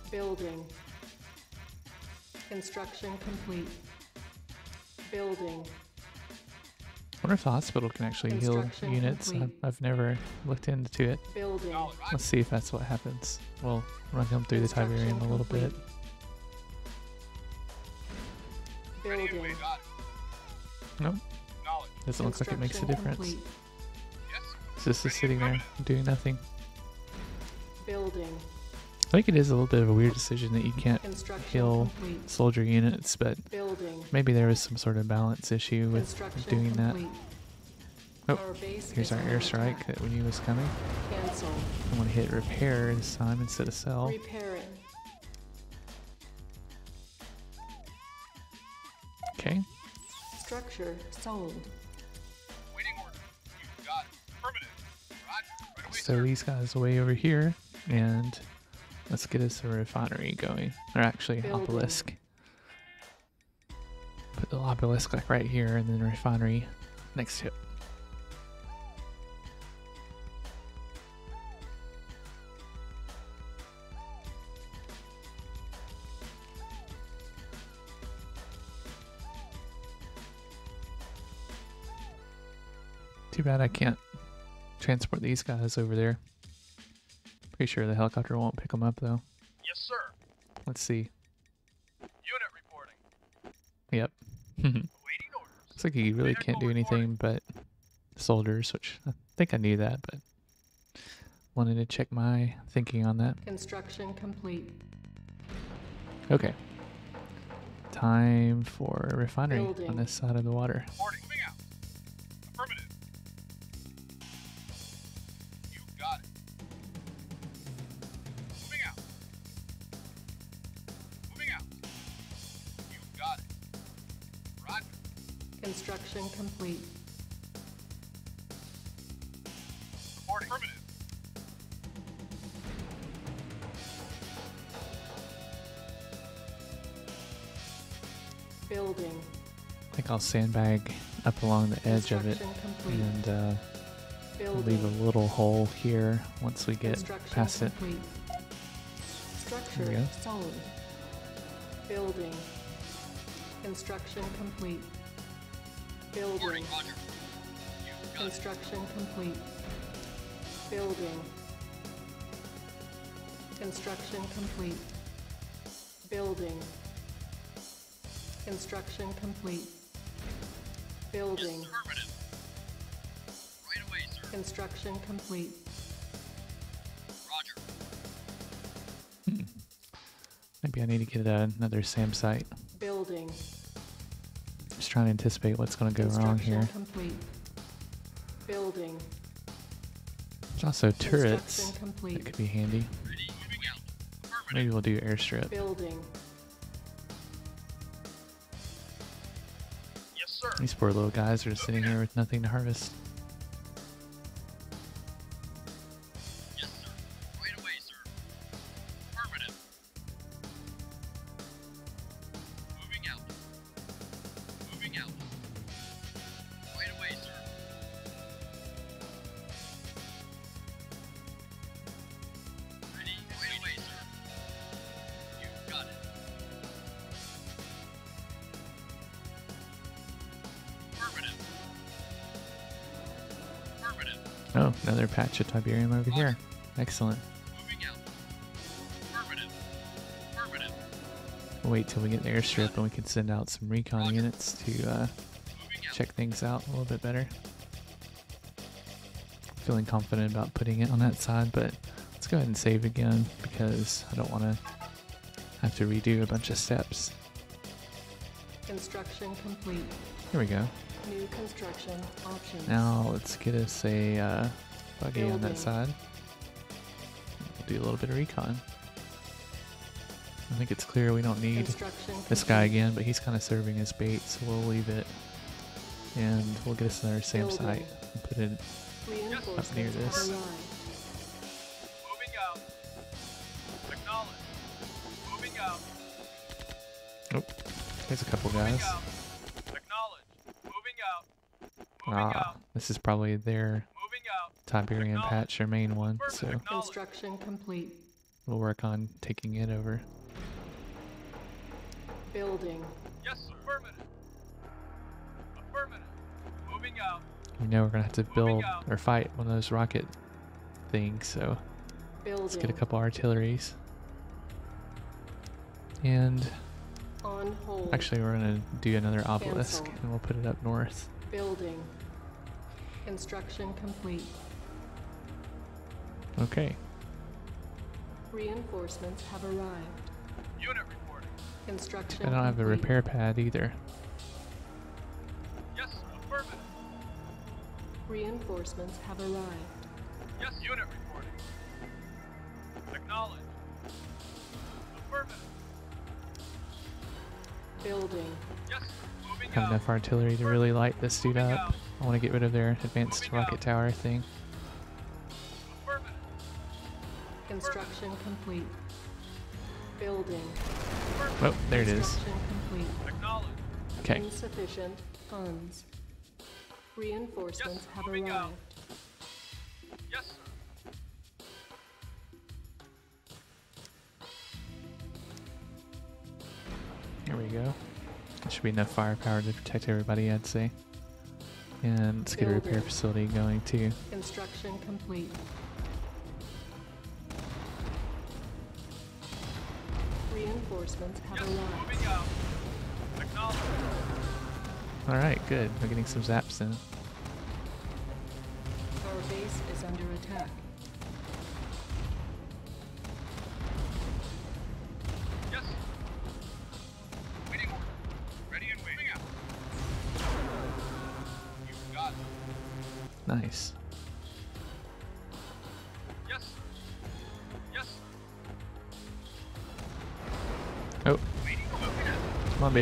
Building. Construction complete. Building.
Wonder if the hospital can actually heal units. I've. I've never looked into it.
Building.
Let's see if that's what happens. We'll run him through the
Construction
Tiberium a little bit.
complete.
Ready and
Building.
waiting.
Nope, doesn't look like it makes a difference.
complete.
Yes.
It's just is sitting there doing nothing.
Building.
I think it is a little bit of a weird decision that you can't
Construction
heal soldier units, but
Building.
maybe there was some sort of balance issue with
Construction
doing that. Oh,
Our
Here's our airstrike that we knew was coming.
Cancel.
I'm gonna hit repair this time instead of sell.
Repairing.
Okay.
Structure sold.
Waiting order. You got it. Affirmative. Roger. Right away,
So
sir.
these guys way over here, and let's get us a refinery going. Or actually,
Building.
obelisk. Put the obelisk like right here, and then refinery next to it. Too bad I can't transport these guys over there. Pretty sure the helicopter won't pick them up though.
Yes, sir.
Let's see.
Unit reporting.
Yep. (laughs)
Awaiting orders.
Looks like you really can't do anything but soldiers, which I think I knew that, but wanted to check my thinking on that.
Construction complete.
Okay. Time for a refinery
Building.
on this side of the water.
Reporting.
I'll sandbag up along the edge of it
complete.
and uh, leave a little hole here once we get past it.
complete.
There we go.
sold. Building. Construction complete. Building.
Reporting. Roger. You got it.
Construction complete. Building. Construction complete. Building. Construction complete. Building.
Right away, sir.
Construction complete.
Roger.
Maybe I need to get uh, another SAM site.
Building.
Just trying to anticipate what's going to go wrong here.
complete. Building.
There's also turrets
Construction
that could be handy.
Ready. Out.
Maybe we'll do airstrip.
Building.
These poor little guys are just sitting here with nothing to harvest. Patch of Tiberium over here. Excellent.
Affirmative. Affirmative.
We'll wait till we get the airstrip and we can send out some recon units to uh, check things out a little bit better. Feeling confident about putting it on that side, but let's go ahead and save again because I don't want to have to redo a bunch of steps.
Construction complete.
Here we go.
New construction options.
Now let's get us a uh, buggy on that side. We'll do a little bit of recon. I think it's clear we don't need this guy again, but he's kind of serving as bait, so we'll leave it. And we'll get us another SAM site and put it
up
near this.
have arrived.
Moving out. Acknowledge. Moving out.
There's a couple
Moving
guys.
out. Acknowledge. Moving out. Moving
Ah,
out.
this is probably their
Moving out.
Tiberium patch your main one, so
Construction complete.
we'll work on taking it over.
Building.
Yes, sir. Affirmative. Affirmative. Moving out.
We know we're gonna have to build or fight one of those rocket things, so
Building.
let's get a couple artilleries. And
On hold.
actually, we're gonna do another obelisk,
Cancel.
and we'll put it up north.
Building. Construction complete.
Okay.
Reinforcements have arrived.
Unit reporting.
Construction
I don't have a repair pad either.
Yes. Affirmative.
Reinforcements have arrived.
Yes, unit reporting. Acknowledged. Affirmative.
Building.
Yes, sir. Moving
Have
out.
enough artillery to really light this dude up.
out.
I want to get rid of their advanced
Moving
rocket
out.
tower thing.
Construction complete. Building.
Oh, there it is.
Complete.
Okay.
Insufficient funds. Reinforcements
Yes,
have
moving out.
arrived.
Yes, sir.
There we go. There should be enough firepower to protect everybody, I'd say. And let's get a repair facility going too.
Construction complete. Reinforcements have
Yes,
arrived.
moving out. Acknowledged.
Alright, good. We're getting some zaps in.
Our base is under attack.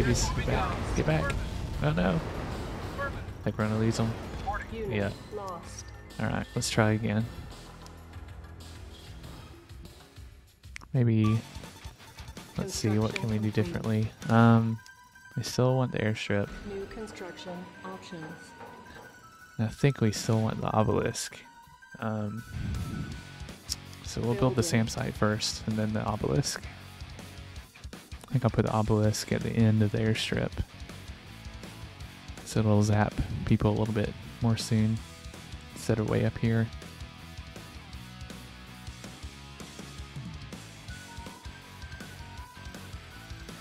Babies. Get back. Get back. Oh no. Like we're gonna lose them. Yeah. Alright, let's try again. Maybe. Let's see, what can we do differently? Um, I still want the airstrip.
New construction options.
I think we still want the obelisk. Um, so we'll build the SAM site first and then the obelisk. I think I'll put the obelisk at the end of the airstrip. So it'll zap people a little bit more soon instead of way up here.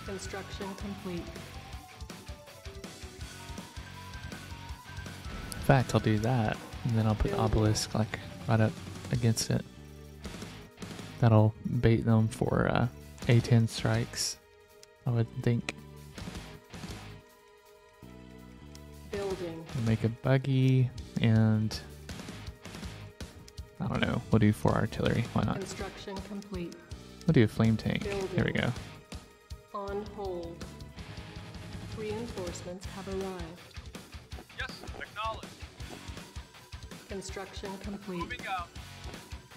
Construction complete.
In fact, I'll do that and then I'll put the obelisk like right up against it. That'll bait them for uh, A10 strikes, I would think.
Building.
We'll make a buggy and I don't know. We'll do four artillery. Why not?
Construction complete.
We'll do a flame tank. There we go.
On hold. Reinforcements have arrived.
Yes. Acknowledged.
Construction complete.
Moving out.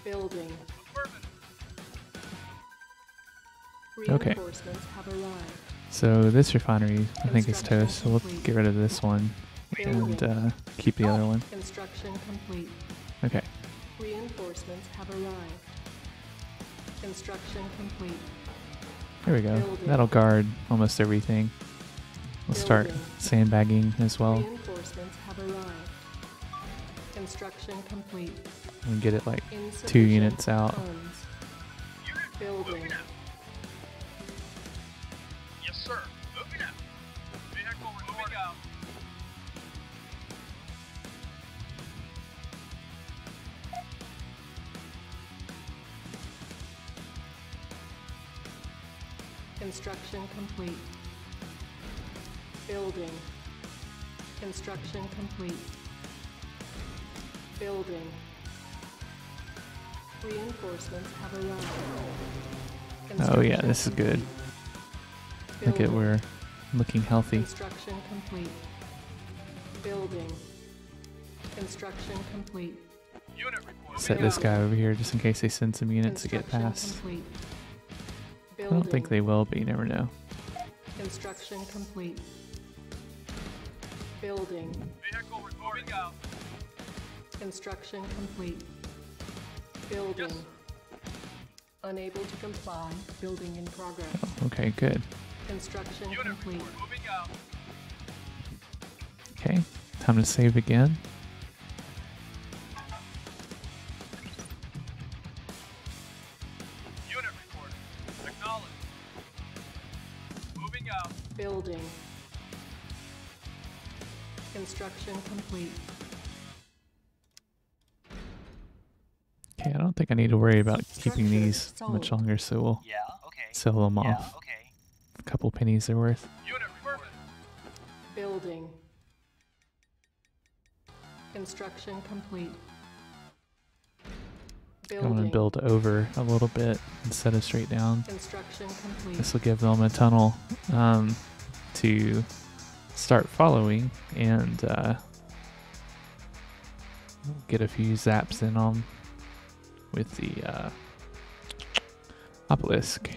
Building.
Affirmative.
Okay.
Reinforcements have arrived.
So this refinery, I think is toast. So we'll get rid of this one and uh, keep the other one.
Construction complete.
Okay.
Reinforcements have arrived. Construction complete.
There we go.
Building.
That'll guard almost everything. We'll start sandbagging as well
Reinforcements have arrived. Construction complete.
and get it like two units out.
Building.
Moving out. Yes, sir. Moving out. Vehicle moving out.
Construction complete. Building. Construction complete. Building. Reinforcements have arrived.
Oh yeah, this is good.
Complete.
Look at
Building.
we're looking healthy.
Construction complete. Building. Construction complete.
Unit.
Set this guy over here just in case they send some units to get past. I don't think they will, but you never know.
Construction complete. Building.
Vehicle reporting out.
Construction complete. Building.
Yes.
Unable to comply. Building in progress.
Okay, good.
Construction
Unit
complete.
report. Moving out.
Okay, time to save again.
Unit report. Acknowledged. Moving out.
Building. Construction complete.
Okay, I don't think I need to worry about keeping these much longer, so we'll
Yeah, okay.
sell them
Yeah,
off.
okay.
A couple pennies they're worth.
Building. Construction complete.
I'm gonna build over a little bit instead of straight down.
Construction complete.
This will give them a tunnel um, to start following and uh, get a few zaps in on with the uh, obelisk.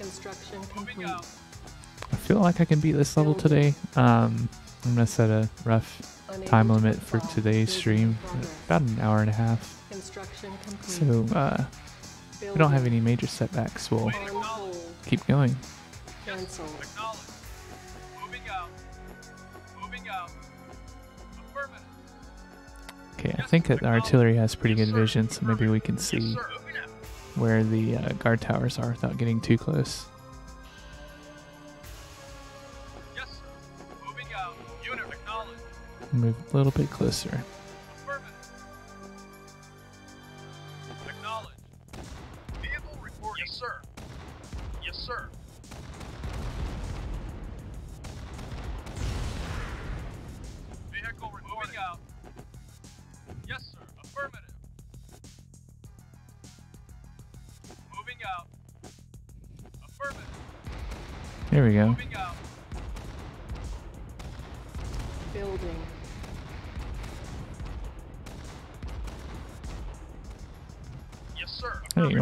Construction complete.
I feel like I can beat this level today. Um, I'm gonna set a rough
Unable
time limit for today's stream, about an hour and a half.
Construction complete.
So uh, we don't have any major setbacks. We'll
Waiting.
On hold.
keep going.
Cancel.
Acknowledged. Moving out. Moving out. Affirmative.
Okay, I think that the artillery has pretty good vision, so maybe we can see where the uh, guard towers are without getting too close.
Yes, sir. Moving out. Unit acknowledged.
Move a little bit closer.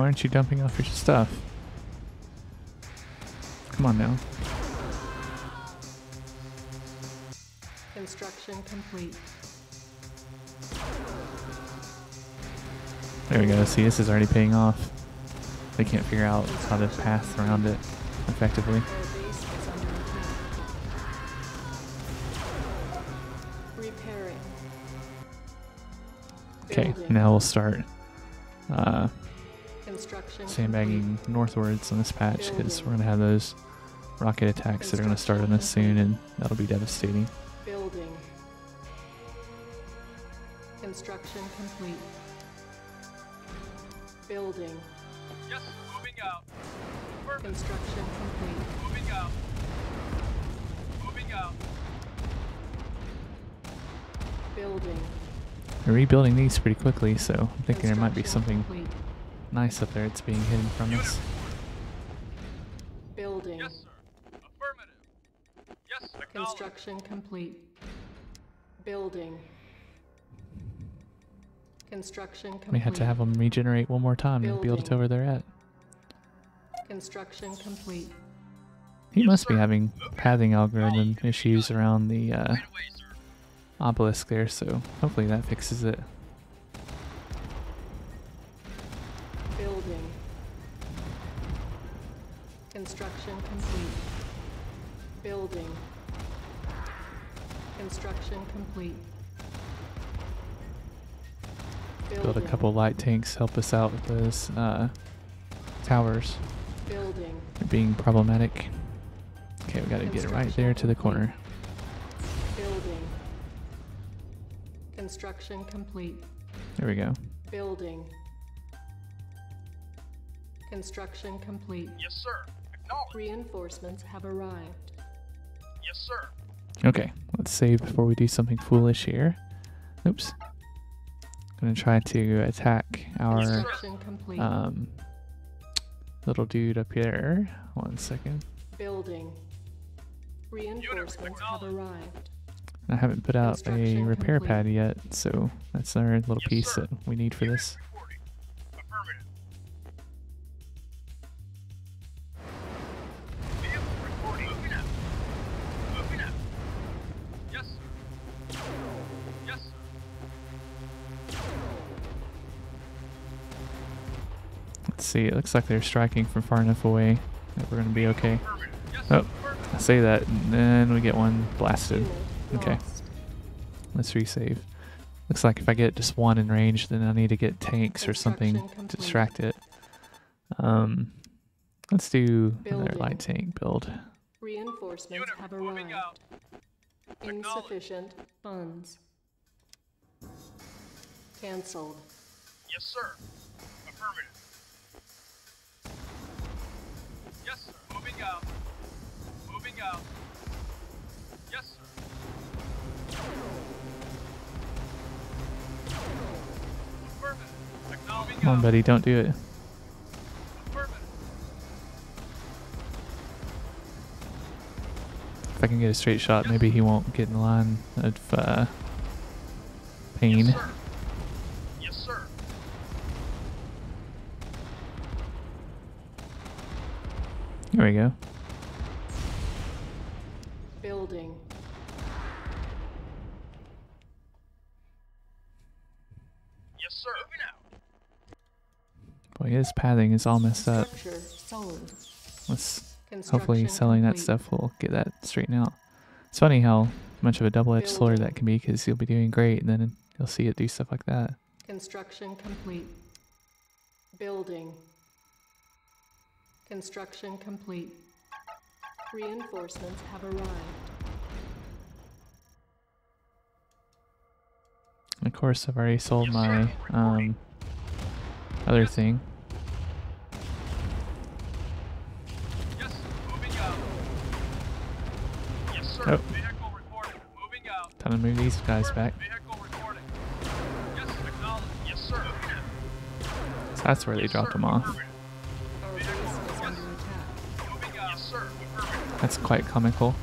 Aren't you dumping off your stuff? Come on now.
Construction complete.
There we go. See, this is already paying off. They can't figure out how to pass around it effectively.
Our base is under attack. Repairing.
Okay, now we'll start uh. Sandbagging northwards on this patch because we're going to have those rocket attacks that are going to start on us soon, and that'll be devastating.
Building. Construction complete. Building.
Yes, sir. Moving out. Affirmative.
Construction complete.
Moving out. Moving out.
Building.
They're rebuilding these pretty quickly, so I'm thinking there might be something
complete.
Nice up there it's being hidden from
Unit
us.
report.
Building.
Yes, sir. Affirmative. Yes, acknowledged.
Construction complete. Building. Construction complete.
We had to have them regenerate one more time to be able to tell where they're at.
Construction complete.
He
Yes,
must be having pathing algorithm issues around the uh,
Right away,
obelisk there, so hopefully that fixes it. Light tanks, help us out with those uh, towers.
Building.
They're being problematic. Okay, we gotta get it right there to the corner.
Building. Construction complete.
There we go.
Building. Construction complete.
Yes, sir. Acknowledged.
Reinforcements have arrived.
Yes, sir.
Okay, let's save before we do something foolish here. Oops. Gonna try to attack our um, little dude up here. One second.
Building. Reinforcements have arrived.
I haven't put out a repair
complete.
pad yet, so that's our little
Yes,
piece
sir.
that we need for this. See. It looks like they're striking from far enough away that we're gonna be okay. Oh. I say that, and then we get one blasted. Okay. Let's resave. Looks like if I get just one in range, then I need to get tanks or something to distract it. Um, let's do another light tank build.
Reinforcements have arrived. Insufficient funds. Cancelled.
Yes, sir. Affirmative. Yes, sir. Moving out. Moving out. Yes, sir. Affirmative.
Come on, buddy, don't do it. If I can get a straight shot, maybe he won't get in line of uh, pain.
Yes. Yes,
There we go.
Building.
Yes, sir. Moving out.
Boy, his pathing is all messed up. Let's hopefully
Construction
selling that stuff will get that straightened out. It's funny how much of a double-edged sword that can be because you'll be doing great and then you'll see it do stuff like that.
Construction complete. Building. Construction complete. Reinforcements have arrived.
Of course, I've already sold my um, other thing.
Yes. Yes.
Oh.
Moving out.
Time to move these guys back.
Yes. Yes, sir.
So that's where they dropped them off. That's quite comical.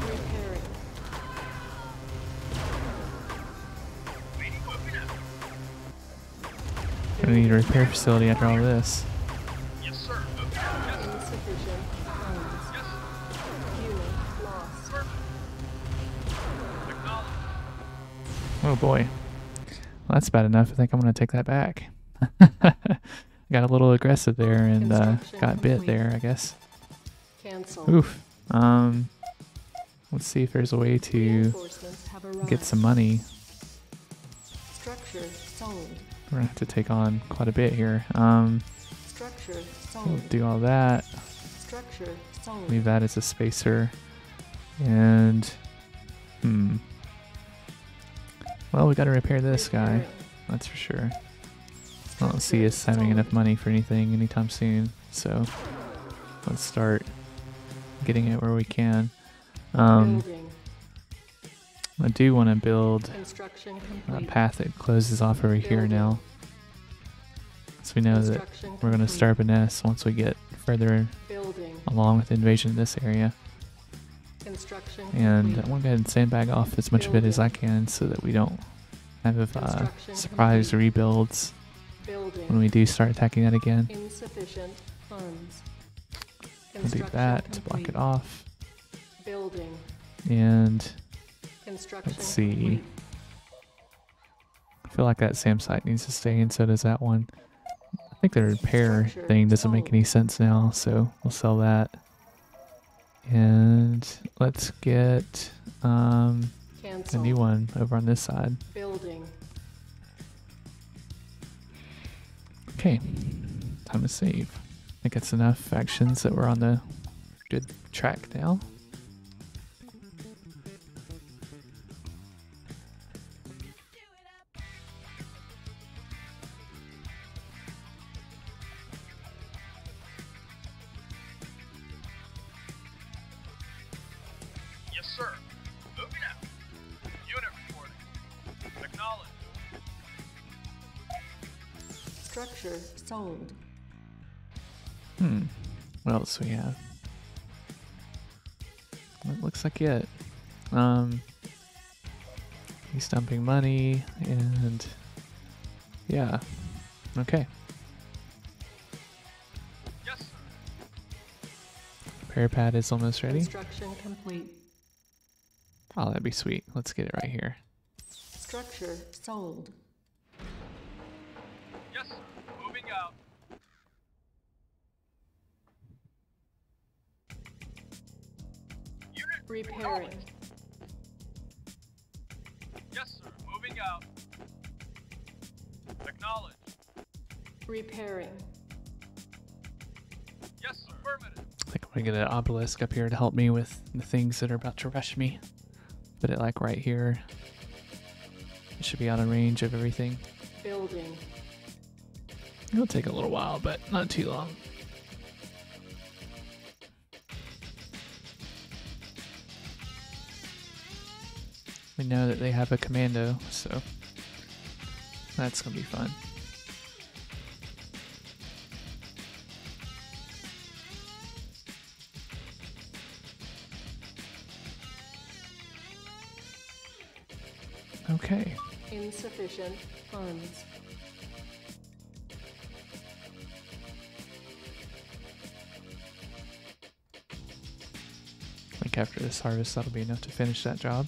Repairing.
Waiting. Moving out.
Gonna need a repair facility after all this.
Yes, sir. Moving out. Yes,
Insufficient funds.
yes.
Unit lost.
Affirmative. Acknowledge.
Oh boy. Well, that's bad enough. I think I'm gonna take that back. (laughs) got a little aggressive there and uh, got bit there, I guess. Oof. Um, let's see if there's a way to
Reinforcements have arrived.
get some money. We're gonna have to take on quite a bit here. Um, we'll do all that. Leave that as a spacer. And hmm. Well, we got to repair this guy. That's for sure. I don't see us having enough money for anything anytime soon. So let's start getting it where we can. Um, I do want to build a path that closes off over here now. So we know that we're going to start a nest once we get further
Building.
along with the invasion of this area. And I want to go ahead and sandbag off as much of it as I can so that we don't have uh, surprise
complete.
rebuilds
Building.
when we do start attacking that again.
Insufficient funds.
We'll do that to block it off.
Building.
And
Construction
Let's see.
complete.
I feel like that SAM site needs to stay, and so does that one. I think the repair
Structure
thing doesn't make any sense now, so we'll sell that. And let's get um, a new one over on this side.
Building.
Okay, time to save. I think that's enough actions that we're on the good track now. What else we have? It looks like it. Um, he's dumping money and yeah. Okay.
Yes, sir.
Repair pad is almost ready.
Construction complete.
Oh, that'd be sweet. Let's get it right here.
Structure sold. Repairing.
Yes, sir. Moving out. Acknowledge.
Repairing.
Yes, sir. Affirmative.
I think I'm gonna get an obelisk up here to help me with the things that are about to rush me. Put it like right here. It should be out of range of everything.
Building.
It'll take a little while, but not too long. We know that they have a commando, so that's gonna be fun. Okay.
Insufficient funds.
I think after this harvest, that'll be enough to finish that job.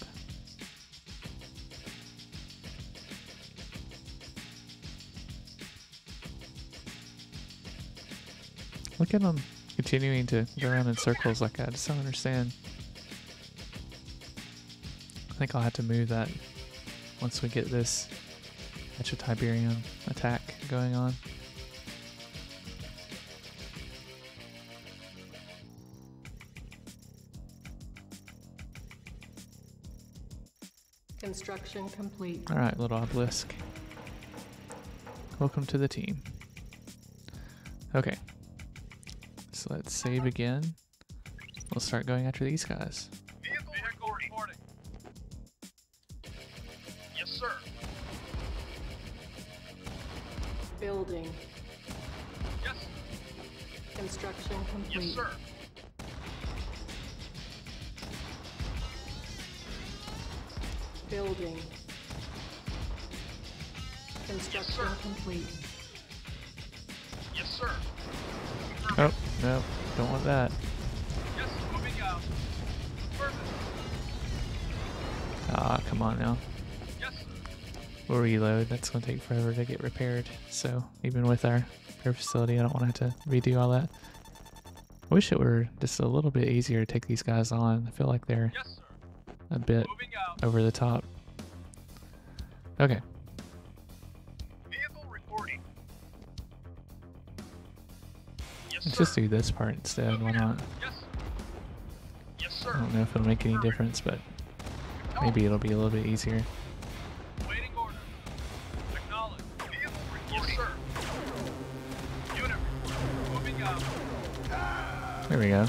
At them continuing to go around in circles like that. I just don't understand. I think I'll have to move that once we get this of Tiberium attack going on.
Construction complete.
All right, little obelisk. Welcome to the team. Okay. So let's save again. We'll start going after these guys.
Vehicle, Vehicle reporting. Yes, sir.
Building.
Yes,
Construction complete.
yes, sir.
Building. Construction
sir.
complete.
Yes, sir.
Oh, no, don't want that.
Yes, moving out. Affirmative.
Ah, come on now.
Yes.
We'll reload. That's going to take forever to get repaired. So even with our repair facility, I don't want to have to redo all that. I wish it were just a little bit easier to take these guys on. I feel like they're a bit over the top. Okay, let's (laughs) just do this part instead. Why not? I don't know if it'll make any difference, but maybe it'll be a little bit easier. There we go.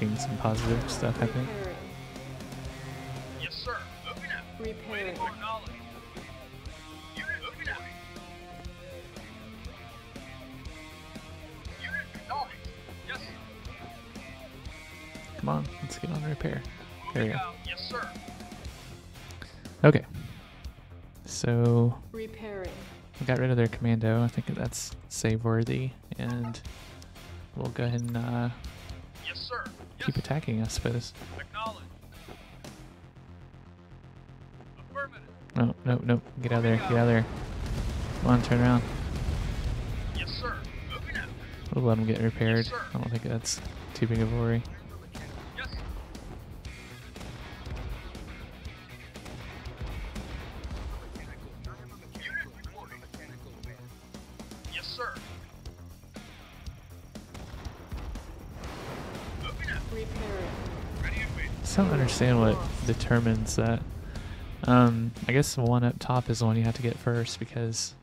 We're seeing some positive stuff happening.
Yes, sir. Moving out.
Repairing.
Waiting for acknowledge. Unit moving out. Yes.
Come on, let's get on repair. There we go.
Yes, sir.
Okay. So
Repairing.
we got rid of their commando. I think that's save worthy, and we'll go ahead and uh,
Yes, sir. Yes,
keep attacking. I suppose. No, no, no. Get out of there. Get out of there. Come on, turn around.
Yes, sir.
We'll let them get repaired.
sir.
I don't think that's too big of a worry. Understand what determines that. Um, I guess the one up top is the one you have to get first because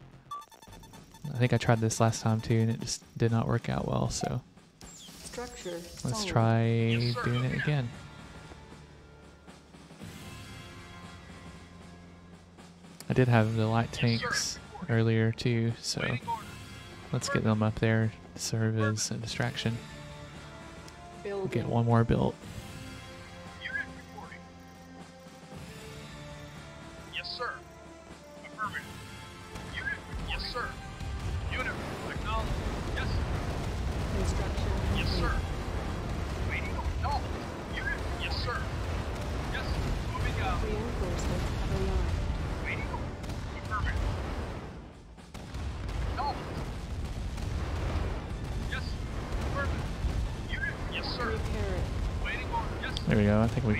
I think I tried this last time too and it just did not work out well. So
Structure.
let's try
Yes,
doing it again. I did have the light
Yes,
tanks earlier too, so let's get them up there to serve as a distraction.
Building.
Get one more built.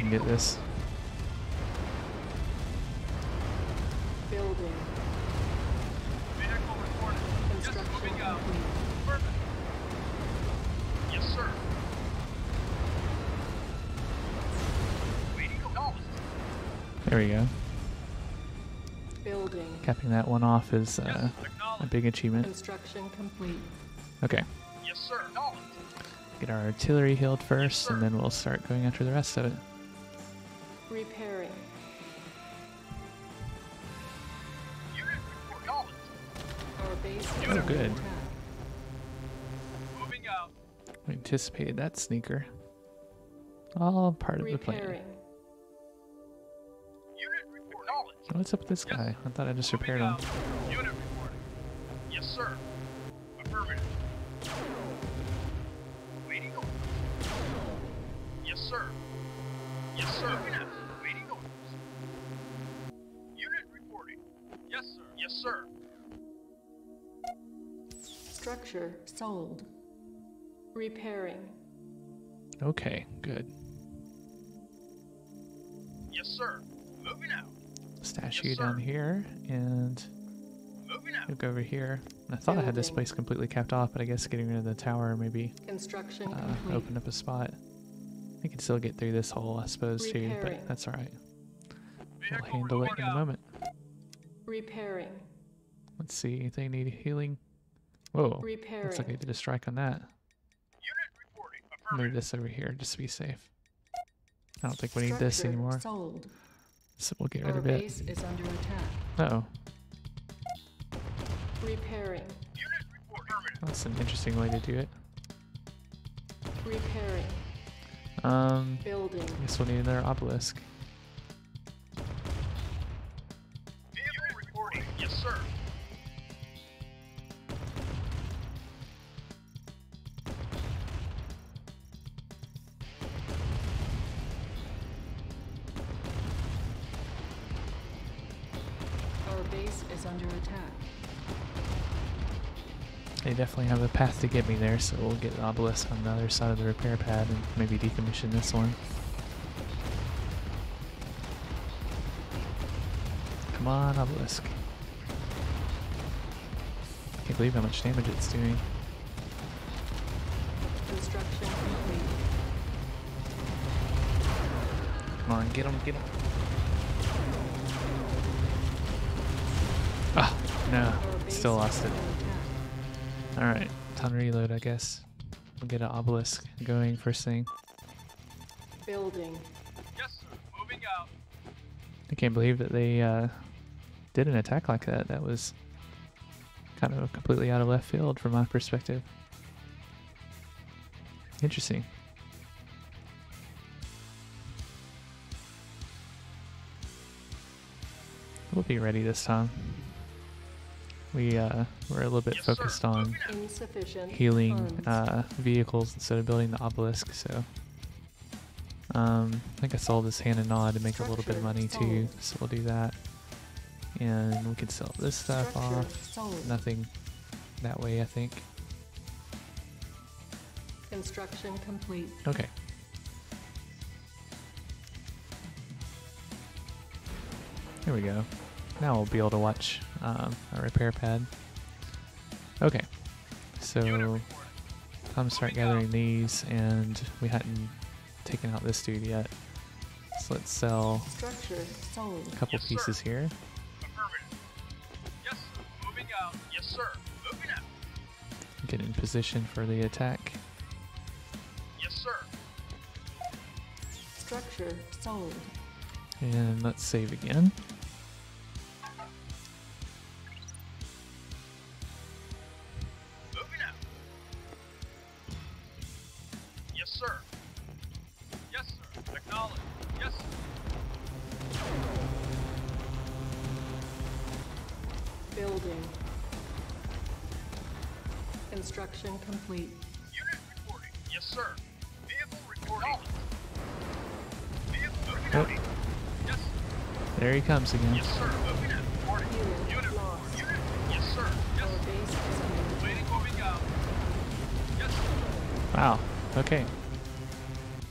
Can get this.
Building.
Vehicle reported. Yes, moving out.
complete.
Yes, sir.
There we go.
Building.
Capping that one off is uh, a big achievement.
Construction complete.
Okay.
Yes, sir.
Get our artillery healed first, and then we'll start going after the rest of it. Anticipated that sneaker. All part of the plan.
Repairing.
Unit report.
What's up with this
Yes.
guy? I thought I just
Moving
repaired him.
Unit reporting. Yes, sir. Affirmative. Waiting orders. Yes, sir. Yes, sir. Moving. Waiting orders. Unit reporting. Yes, sir. Yes, sir.
Structure sold. Repairing.
Okay, good.
Yes, sir. Moving out.
Stash
Yes,
you down here, and
Moving out.
we'll go over here. I thought I had this place completely capped off, but I guess getting rid of the tower maybe
Construction
uh,
complete.
opened up a spot. We can still get through this hole, I suppose, too, but that's alright. We'll handle it
reporting
in a moment.
Repairing.
Let's see if they need healing. Whoa,
Repairing.
looks like I did a strike on that. Move this over here just to be safe. I don't think we need this anymore,
Sold.
so we'll get rid
Our
of it.
base is under attack.
Uh oh,
Repairing.
Unit report. Affirmative.
that's an interesting way to do it.
Repairing.
Um,
Building.
I guess we'll need another obelisk. Definitely have a path to get me there, so we'll get the obelisk on the other side of the repair pad and maybe decommission this one. Come on, obelisk. Can't believe how much damage it's doing.
Construction complete.
Come on, get him, get him. Ah, no, still lost it.
Under attack.
Alright, time to reload, I guess. We'll get an obelisk going first thing.
Building.
Yes, sir. Moving out.
I can't believe that they uh, did an attack like that. That was kind of completely out of left field from my perspective. Interesting. We'll be ready this time. We uh, we're a little bit
Yes, sir.
focused on
Moving out.
Insufficient
healing uh, vehicles instead of building the obelisk. So um, I think I sold this Hand of Nod to make a little bit of
Structure
money too. So we'll do that, and we can sell this stuff
Structure
off.
sold.
Nothing that way, I think.
Construction complete.
Okay. Here we go. Now we'll be able to watch um, a repair pad. Okay. So
Unit
I'm gonna start gathering these, and we hadn't taken out this dude yet. So let's sell a couple
Yes, sir.
pieces here.
Yes. Moving out. Yes, sir. Moving out.
Get in position for the attack.
Yes, sir.
Structure sold.
And let's save again.
Moving out. Yes, sir.
Wow. Okay.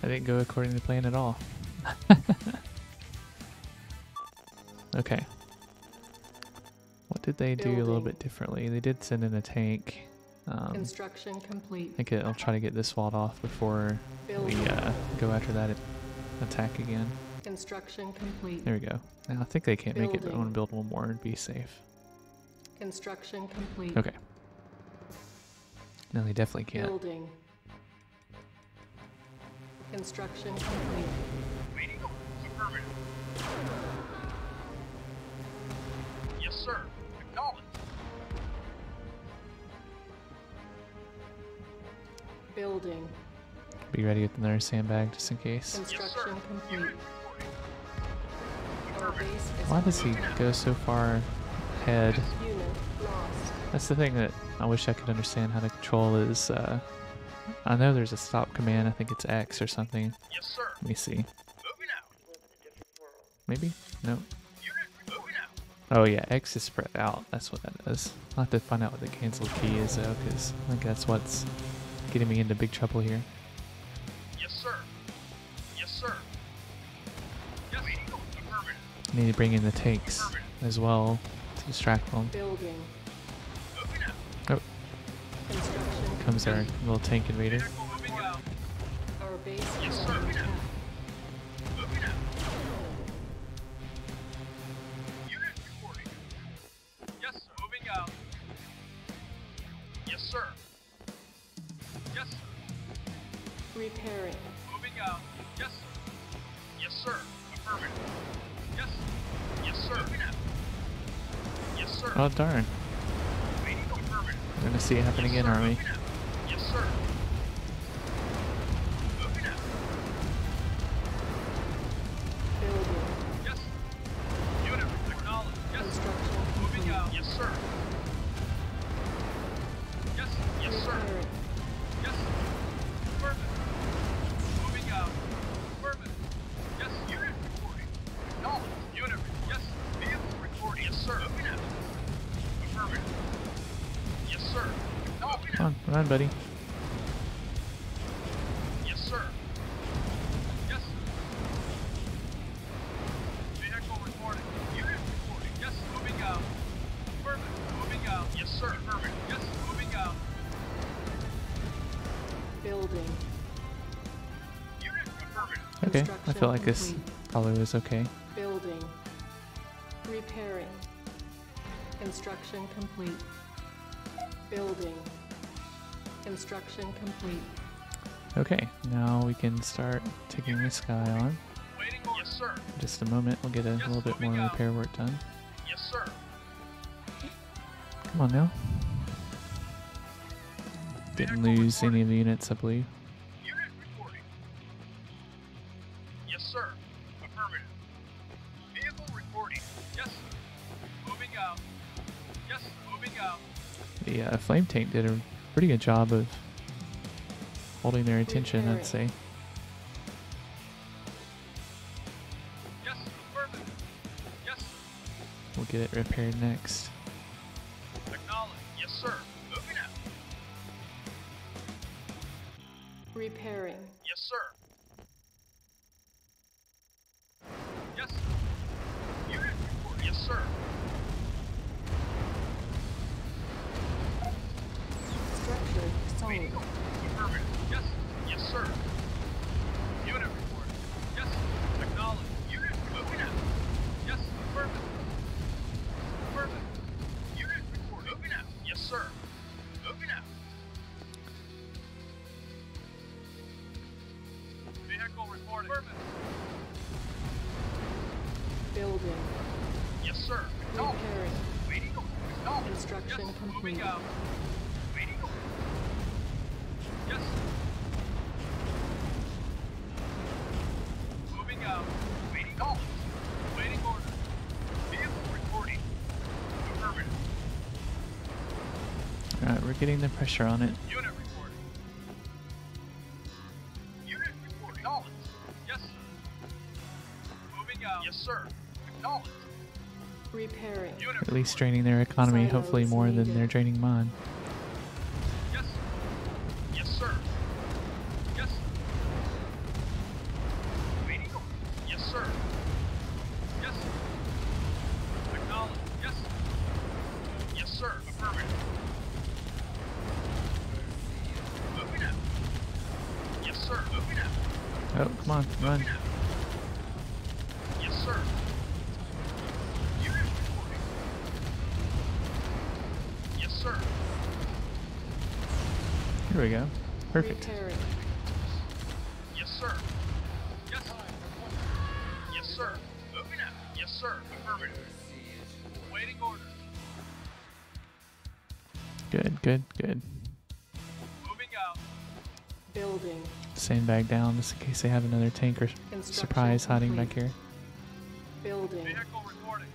I didn't go according to plan at all. (laughs) okay. What did they do a little bit differently? They did send in a tank. Um,
Construction complete.
I think I'll try to get this walled off before we uh, go after that attack again.
Construction complete.
There we go. Now I think they can't make it, but I
Building.
want to build one more and be safe.
Construction complete.
Okay. No, they definitely can't.
Building. Construction complete.
Waiting. Affirmative. Yes, sir. Acknowledged.
Building.
Be ready with another sandbag just in case.
Yes, sir.
Construction complete.
Why does he go so far ahead? That's the thing that I wish I could understand how to control is, uh, I know there's a stop command, I think it's X or something.
Yes, sir.
Let me see.
Moving out.
Live in a different world.
Maybe? No. Oh yeah, X is spread out. That's what that is. I'll have to find out what the cancel key is though, because I think that's what's getting me into big trouble here. Need to bring in the tanks as well to distract them.
Building.
Oh, comes our little tank invader.
Vehicle.
Our base
Yes,
Oh darn. We're gonna see it happen again, aren't we? This
complete.
is okay.
Building. Repairing. Construction complete. Building. Construction complete.
Okay, now we can start taking this guy on.
Waiting order. Yes, sir.
Just a moment, we'll get a
Yes,
little bit more
out.
repair work done.
Yes, sir.
Come on now. Didn't lose any of the units, I believe. Flame tank did a pretty good job of holding their attention. I'd say.
Yes. Yes,
We'll get it repaired next.
Yes.
complete.
Yes. Moving out. Waiting order. Waiting order. Vehicle reporting. Affirmative.
Alright, we're getting the pressure on it.
Unit
Draining their economy, hopefully more than they're draining mine. Just in case they have another tank or surprise hiding back here.
Building.
Vehicle reporting.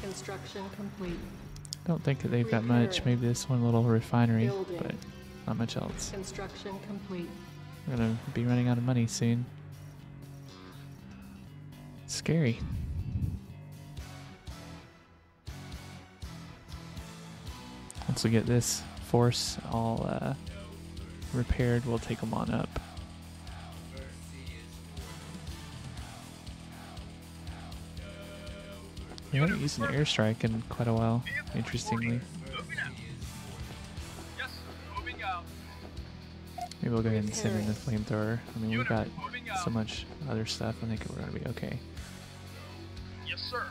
Construction complete.
Don't think that they've got much. Maybe this one little refinery,
Building.
but not much else.
Construction complete.
We're gonna be running out of money soon. Scary. Once we get this force all uh, repaired, we'll take them on up. We haven't used an airstrike in quite a while, interestingly.
reporting. Moving out. Yes, moving out.
Maybe we'll go ahead and send in the flamethrower. I mean, we've got so much other stuff. I think we're gonna be okay.
Yes, sir.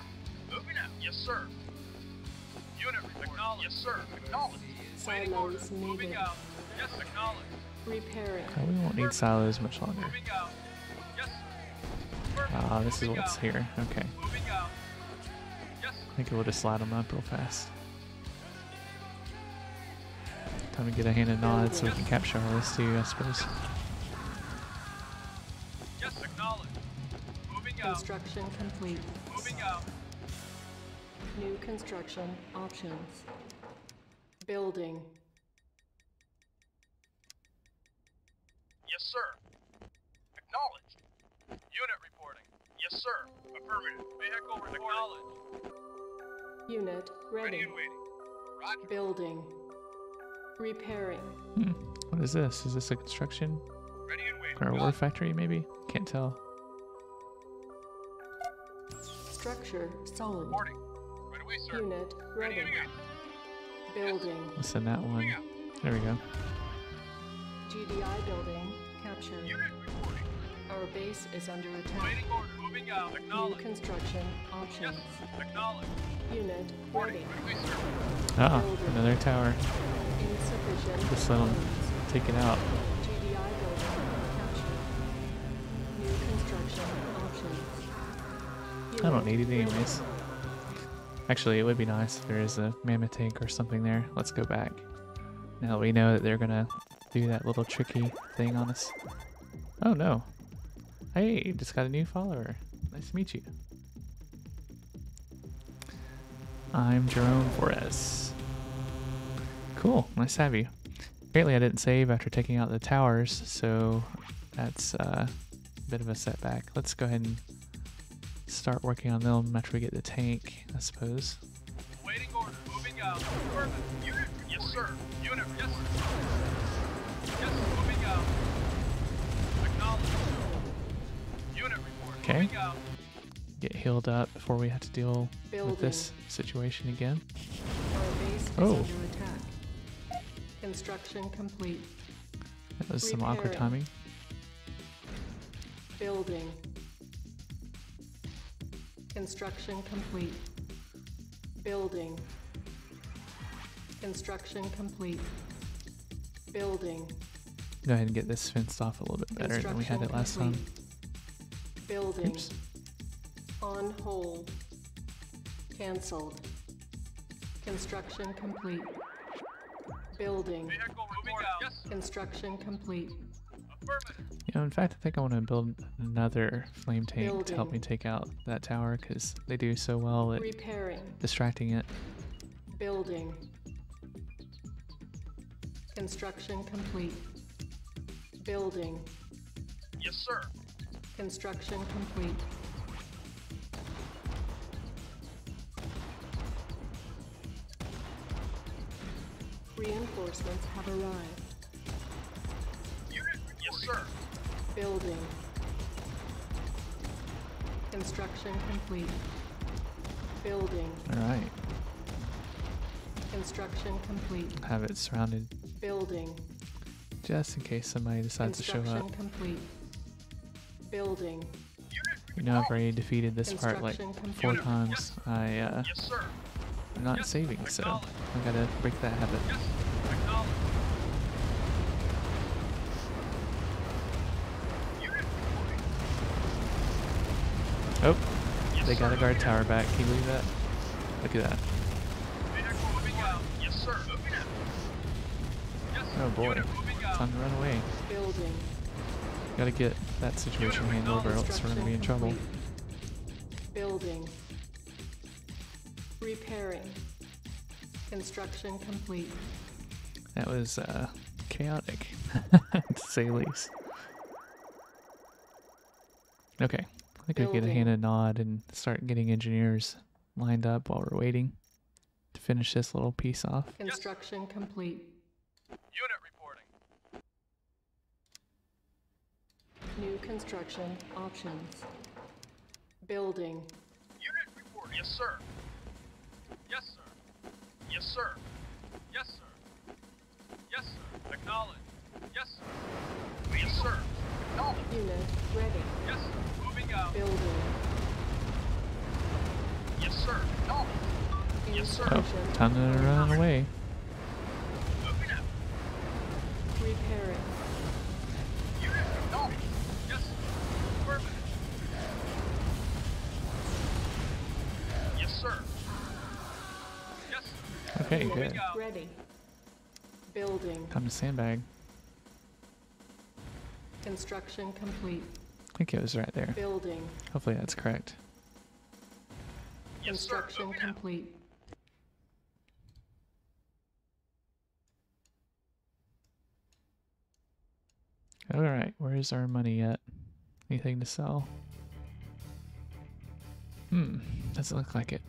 Moving out. Yes, sir. Unit reporting. Yes, sir. Acknowledged. Waiting orders.
Silos
Moving
needed.
out. Yes, acknowledged.
Repairing.
Uh, we won't need silos much longer.
Moving out. Yes. Affirmative.
Ah, this is what's here. Okay.
Moving out. Yes.
I think we'll just slide them up real fast. Time to get a Hand of Nod so we can capture all this too, I suppose.
Yes, acknowledged. Moving out.
Construction complete.
Moving out.
New construction options. Building.
Yes, sir. Acknowledged. Unit reporting. Yes, sir. Affirmative. Vehicle reporting. Acknowledged.
Unit
Ready
ready.
and waiting. Roger.
Building. Repairing.
Hmm. What is this? Is this a construction
Ready and waiting.
or a war factory maybe? Can't tell.
Structure solid.
Reporting. Right away, sir.
Unit
Ready
ready. Building.
We'll send that one. There we go.
GDI building captured.
Unit reporting.
Our base is under attack.
Waiting order. Moving out.
New
Acknowledged.
construction
Yes.
options.
Acknowledged.
Unit
Reporting.
ready.
Right away, sir.
Ah, another tower.
Insufficient.
Just let 'em
funds.
Take it out.
GDI building. New construction options.
I don't need it
ready.
anyways. Actually, it would be nice if there is a mammoth tank or something there. Let's go back. Now that we know that they're gonna do that little tricky thing on us. Oh no. Hey, just got a new follower. Nice to meet you. I'm Jerome Flores. Cool, nice to have you. Apparently I didn't save after taking out the towers, so that's uh, a bit of a setback. Let's go ahead and start working on them after we get the tank, I suppose.
Waiting order. Moving. Yes, sir. Unit. Yes. Yes.
Okay. Get healed up before we have to deal with this situation again.
Our base is
Oh.
Construction complete.
That was some awkward timing.
Building. Construction complete. Building. Construction complete. Building.
Go ahead and get this fenced off a little bit better than we had it last time.
Complete. Building.
Oops.
On hold. Cancelled. Construction complete. Building.
Vehicle moving out. Yes.
Construction complete.
You know, in fact, I think I want to build another flame tank to help me take out that tower because they do so well at
Repairing.
distracting it.
Building. Construction complete. Building.
Yes, sir.
Construction complete. Reinforcements have arrived.
Unit. Yes, sir.
Building. Construction complete. Building.
All right,
Construction complete.
have it surrounded
Building.
just in case somebody decides to show up.
Construction complete. Building.
You know, I've already defeated this part like four
complete.
times. I, uh,
Yes, sir.
I'm not
Yes,
saving, so. I gotta break that habit.
Yes, acknowledge. Unit reporting.
Oh,
Yes,
they got a guard tower back. Can you believe that? Look at that.
Vehicle moving out. Yes, sir. Moving out. Yes,
Oh boy.
unit moving out.
Time to run away.
Building.
Gotta get that situation handled or else we're gonna be in trouble.
Building. Repairing. Construction complete.
That was, uh, chaotic, (laughs) to say the least. Okay. I think I could
Building.
Hand of Nod and start getting engineers lined up while we're waiting to finish this little piece off.
Construction complete.
Unit
New construction options. Building.
Unit report. Yes, sir. Yes, sir. Yes, sir. Yes, sir. Yes, sir. Acknowledge. Yes, sir. Yes, sir. Acknowledge.
Unit ready.
Yes, sir. Moving out.
Building.
Yes, sir. Acknowledge. Yes, sir.
Oh, time to run away.
Moving out.
Repairing.
Okay,
Moving
good.
out.
Ready. Building.
Time to sandbag.
Construction complete.
I think it was right there.
Building.
Hopefully that's correct.
Yes.
Construction
Moving out.
complete.
Alright, where's our money at? Anything to sell? Hmm, doesn't look like it.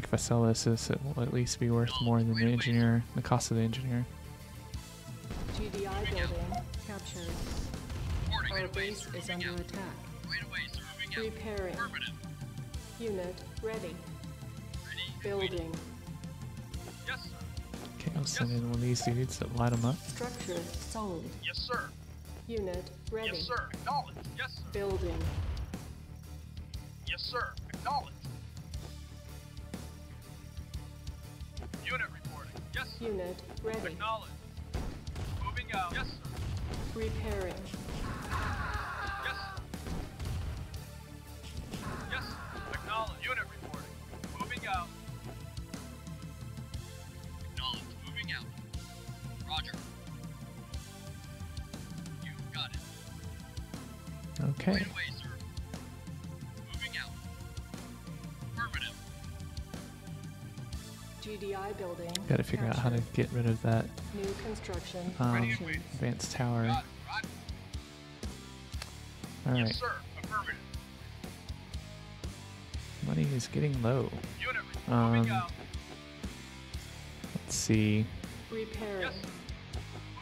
Got
I think if I sell this, this it will at least be worth more than the engineer, the cost of the engineer.
GDI building captured. Our
Right away,
base is under attack.
Right away, sir. Moving out.
Repairing. Unit ready.
Ready.
Building.
Yes.
Okay, I'll send in one of these dudes to light them up.
Structure sold.
Yes, sir.
Unit ready.
Yes, sir. Acknowledge. Yes, sir.
Building.
Yes, sir. Acknowledge. Unit
ready.
Acknowledge. Moving out. Yes, sir.
Repairing. Building.
gotta figure out how to get rid of that
New construction
um,
options.
advanced tower.
Got it. Roger.
Alright,
Yes, sir. Affirmative.
money is getting low.
Unit
Um,
out.
Let's see.
Repairing.
Yes, sir.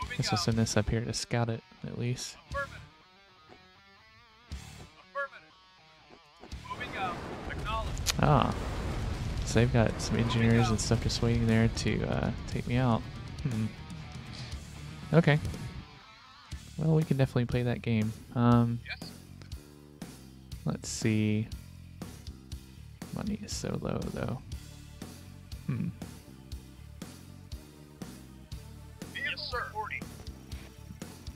Moving
Guess I'll
out.
send this up here to scout it, at least.
Affirmative. Affirmative. Moving out. Acknowledge.
Ah. So they've got some engineers and stuff just waiting there to uh, take me out. Hmm. Okay. Well, we can definitely play that game. Um,
Yes,
let's see. Money is so low, though. Hmm.
Yes,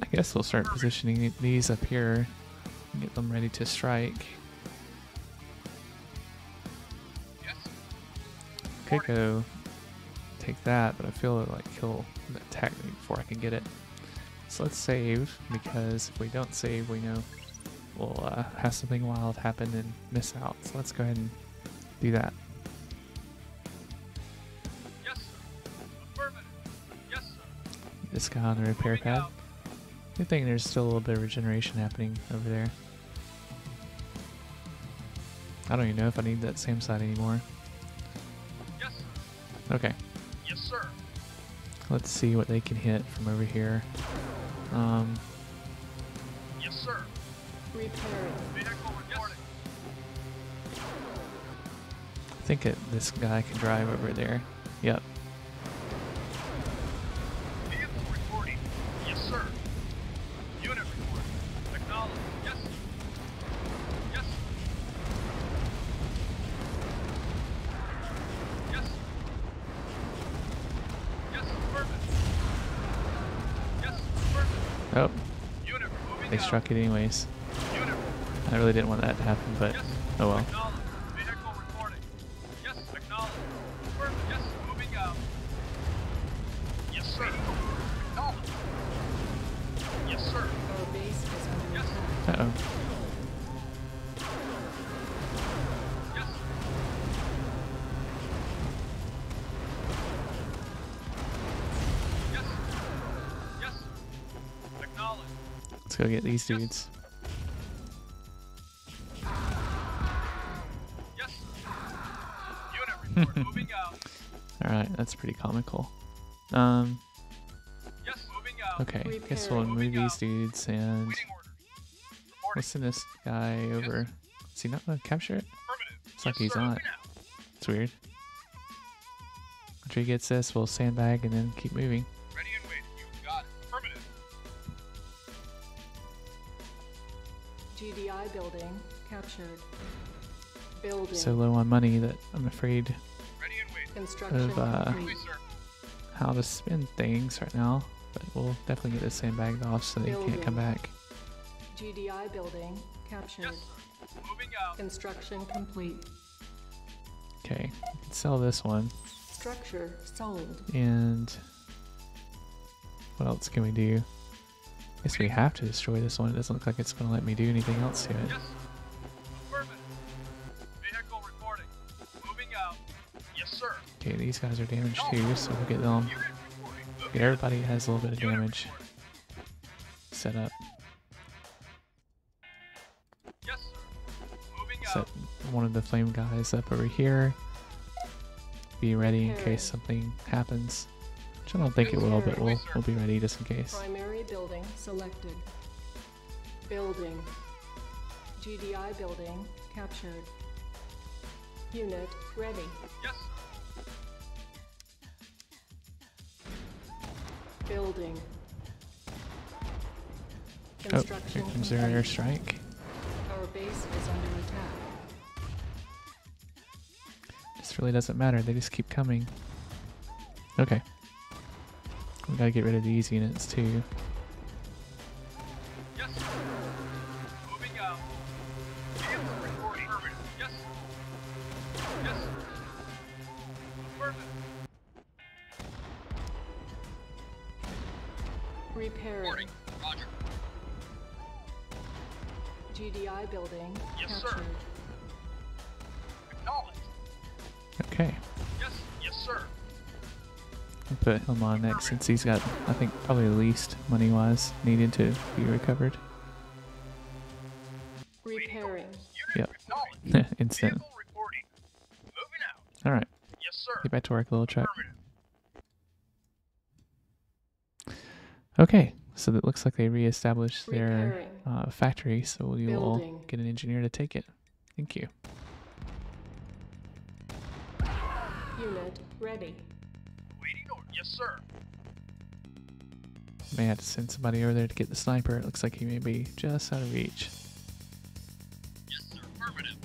I guess we'll start positioning these up here and get them ready to strike. Go take that, but I feel like he'll attack me before I can get it. So let's save, because if we don't save, we know we'll uh, have something wild happen and miss out. So let's go ahead and do that.
Yes. Yes, sir.
This guy on the repair
Moving
pad.
out.
Good thing there's still a little bit of regeneration happening over there. I don't even know if I need that SAM site anymore.
Yes, sir.
Okay,
Yes, sir.
let's see what they can hit from over here. Um,
Yes, sir.
Repairing.
Vehicle reporting.
I think it, this guy can drive over there. Struck it anyways. I really didn't want that to happen, but oh well. These dudes.
Yes. Unit report. (laughs) moving out.
Alright, that's pretty comical. Um,
Yes, moving out.
okay. Guess we'll
Repairing.
move
Moving
these dudes and
Waiting orders.
we'll send this guy over. Is he not gonna capture it?
Affirmative.
It's like
Yes,
he's
sir.
not. It's weird. After he gets this, we'll sandbag and then keep moving.
Captured. Building.
So low on money that I'm afraid
Ready and waiting.
Construction
of, uh,
complete.
Please, sir.
how to spend things right now. But we'll definitely get this sandbagged off so they can't come back.
GDI building captured.
Yes. Moving out.
Construction complete.
Okay, sell this one.
Structure sold.
And what else can we do? I guess we have to destroy this one. It doesn't look like it's going to let me do anything else to it.
Yes.
Okay, these guys are damaged too, so we'll get them.
Unit reporting. Moving
Get everybody has a little bit of damage set up.
Yes, sir. Moving
Set one of the flame guys up over here. Be ready in case something happens. Which I don't think it will, but we'll, we'll be ready just in case.
Primary building selected. Building. GDI building captured. Unit ready.
Yes, sir.
Building.
Oh,
Construction
here comes their airstrike.
Our base is under attack.
This really doesn't matter. They just keep coming. Okay. We gotta get rid of these units too. I'll put him on next since he's got, I think, probably the least money wise needed to be recovered.
Repairing.
Unit
Yep.
acknowledged. (laughs)
Instant.
Vehicle reporting. Moving out.
Alright.
Yes, sir.
Get back to work, little truck. Okay. So it looks like they reestablished their uh, factory, so we will
Building.
get an engineer to take it. Thank you.
Unit ready.
Waiting order. Yes, sir.
May have to send somebody over there to get the sniper. It looks like he may be just out of reach.
Yes, sir. Affirmative.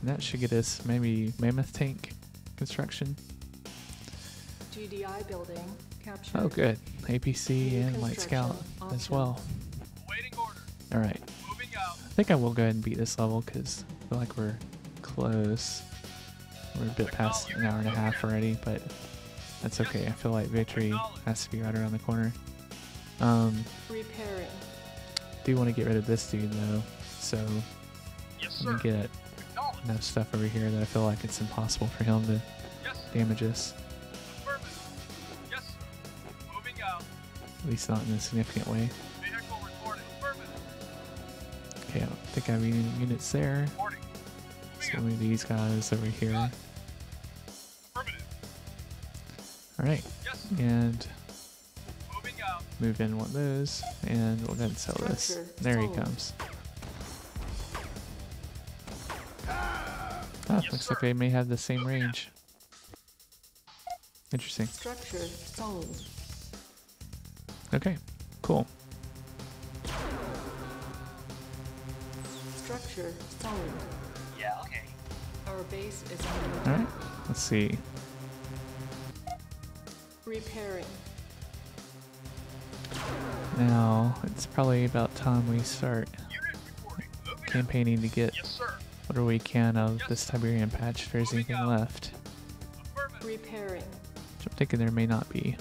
And that should get us maybe mammoth tank construction.
GDI building captured.
Oh, good. APC
New
and Light Scout
construction
as well.
Waiting order.
All right.
Moving out.
I think I will go ahead and beat this level because I feel like we're close. We're a bit past an hour and a half already, but that's okay. I feel like victory has to be right around the corner. Um,
Repairing.
do want to get rid of this dude though, so
Yes,
let
sir.
me get
Acknowledged.
enough stuff over here that I feel like it's impossible for him to
Yes.
damage us,
Yes, sir. Moving out.
at least not in a significant way.
Vehicle reporting. Affirmative.
Okay, I don't think I have any units there.
Reporting.
So
Moving out.
move these guys over here. All right,
yes.
and move in one of those, and we'll then sell this. There he comes. Ah,
yes,
looks
sir.
like they may have the same range. Interesting.
Structure sold.
Okay, cool.
Structure sold.
Yeah, okay.
Our base is
All right, let's see.
Repairing.
Now it's probably about time we start
Unit reporting. Moving out.
campaigning to get
Yes,
whatever we can of this Tiberium patch if there's anything
out.
left.
Affirmative.
Repairing.
Which I'm thinking there may not be.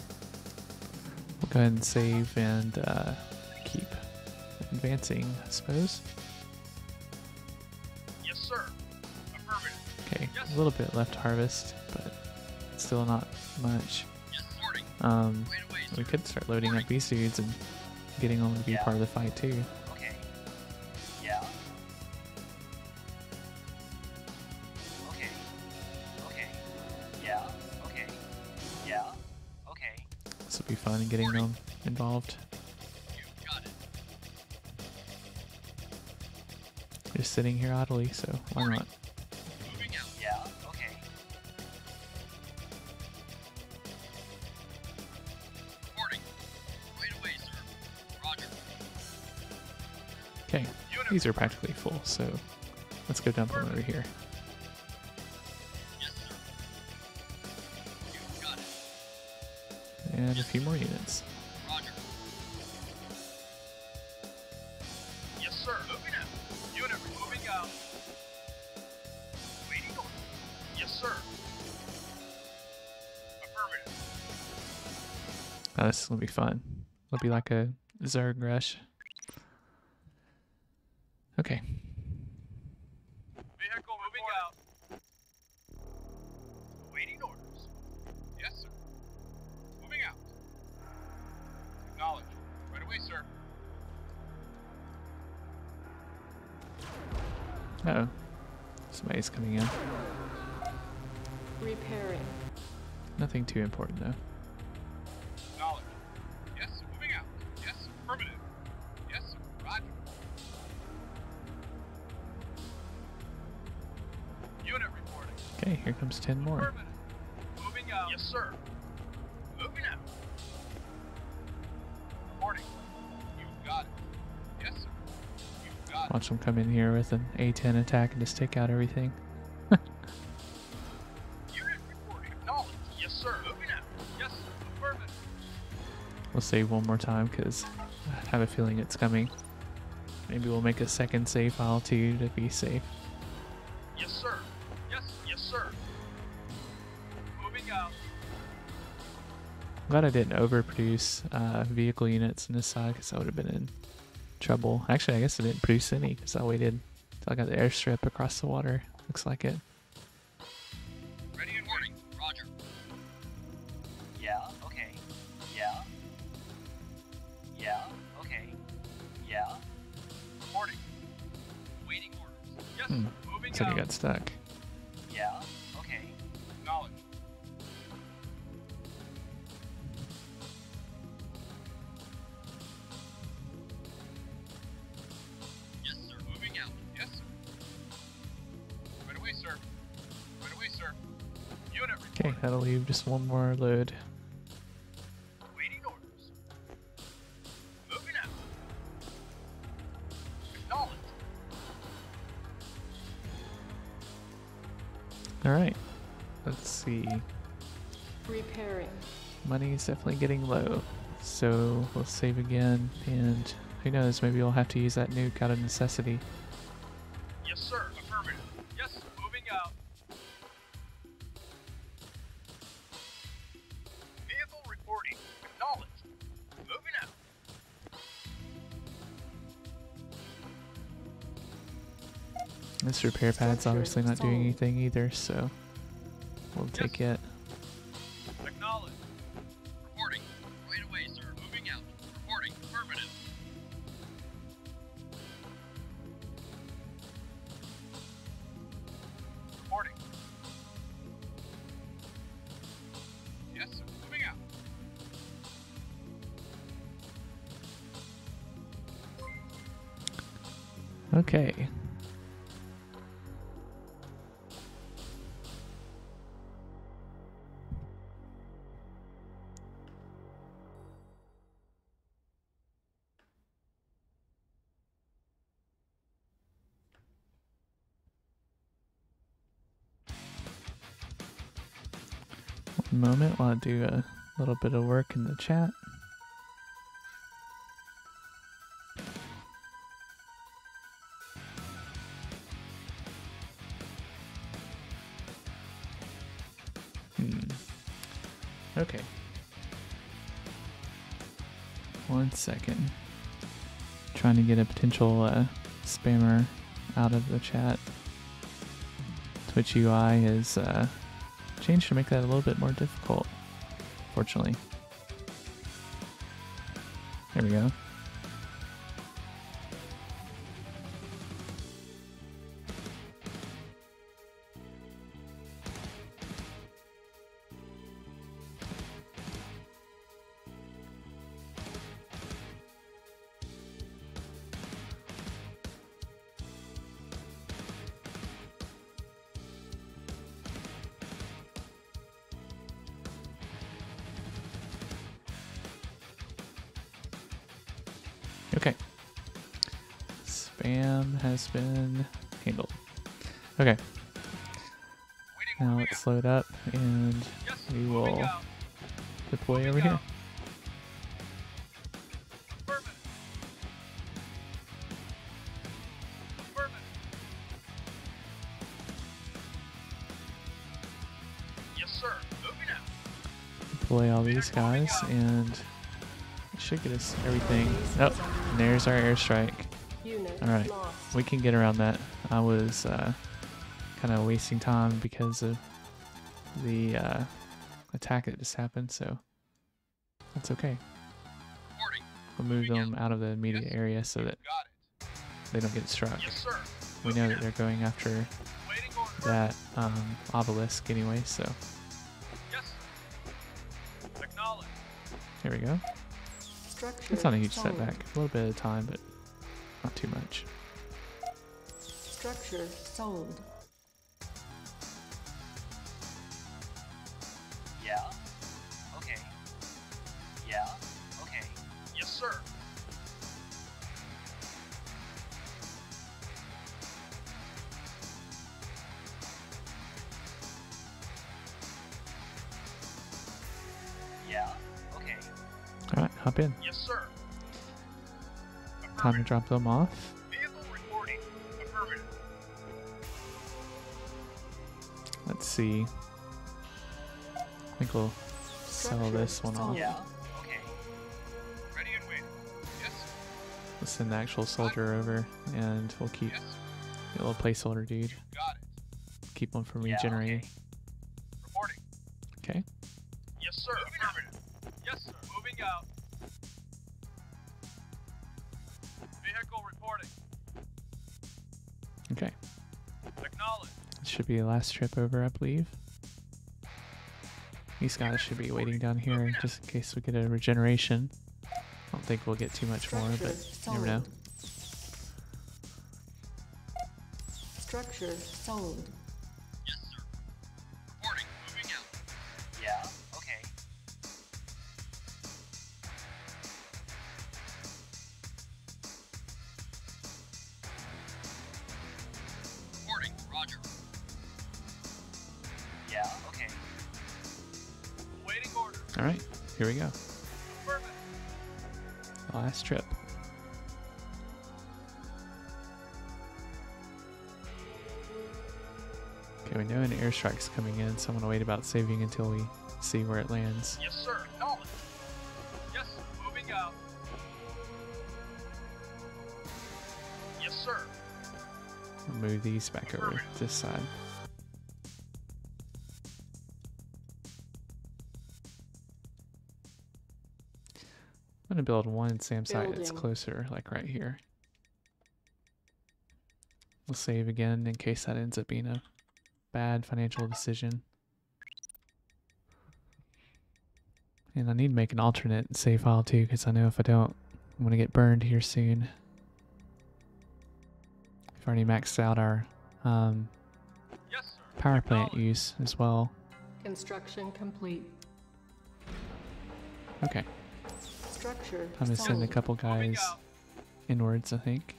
We'll go ahead and save and uh, keep advancing, I suppose.
Yes, sir. Affirmative.
Okay,
Yes.
a little bit left harvest, but still not much. Um, we could start loading up these dudes and getting them to be
Yeah.
part of the fight too.
Okay. Yeah. Okay. Okay. Yeah. Okay. Yeah. Okay.
This will be fun getting them involved.
You got it.
Just sitting here idly, so why not? These are practically full, so let's go dump them over here.
Yes, sir. You got it.
And a few more units.
Yes, sir. Moving out. Unit moving out. Um, waiting order. Yes, sir. Affirmative.
Oh, this is gonna be fun. It'll be like a Zerg rush. Okay,
Vehicle moving out. Waiting orders. Yes, sir. Moving out. Acknowledge. Right away, sir.
uh oh. Somebody's coming in.
Repairing.
Nothing too important though. With an A10 attack and just take out everything.
Unit reporting. Acknowledged. Yes, sir. Yes, sir.
We'll save one more time because I have a feeling it's coming. Maybe we'll make a second save file too to be safe.
Yes, sir. Yes, yes, sir. Moving out.
I'm Glad I didn't overproduce uh, vehicle units in this side because I would have been in trouble. Actually, I guess I didn't produce any because I waited I got the airstrip across the water. Looks like it. Just one more load.
Waiting orders. Moving out. Acknowledged.
All right. Let's see.
Repairing.
Money is definitely getting low. So we'll save again, and who knows, maybe we'll have to use that nuke out of necessity. Repair pad's obviously not doing anything either, so we'll take it. Moment while I do a little bit of work in the chat. Hmm. Okay. One second. Trying to get a potential uh, spammer out of the chat. Twitch UI is uh, changed to make that a little bit more difficult, fortunately. There we go. These guys and should get us everything. Oh, and there's our airstrike. Alright. We can get around that. I was uh, kind of wasting time because of the uh, attack that just happened, so that's okay. We'll move them out of the immediate area so that they don't get struck.
it. Yes, sir.
We know that they're going after that um, obelisk anyway, so here we go.
Structure
It's not a huge
solid.
setback. A little bit of time, but not too much.
Structure sold.
In.
Yes, sir.
Time to drop them off.
Vehicle reporting.
Let's see. I think we'll sell this one off.
Yeah. Okay. Ready and waiting. Yes.
We'll send the actual soldier over, and we'll keep
Yes.
the little placeholder dude.
Got it.
Keep one from
Yeah, okay.
Last trip over, I believe. These guys should be waiting down here just in case we get a regeneration. I don't think we'll get too much more, but you never know.
Structure sold.
Know coming in, so I'm gonna wait about saving until we see where it lands.
Yes, sir. Acknowledge. Yes. Moving out. Yes, sir.
Move these back over to this side. I'm gonna build one SAM site that's closer, like right here. We'll save again in case that ends up being a bad financial decision. And I need to make an alternate save file too, because I know if I don't, I'm gonna get burned here soon. We've already maxed out our um,
Yes,
power plant use as well.
Construction complete.
Okay,
Structure
I'm gonna send a couple guys inwards, I think.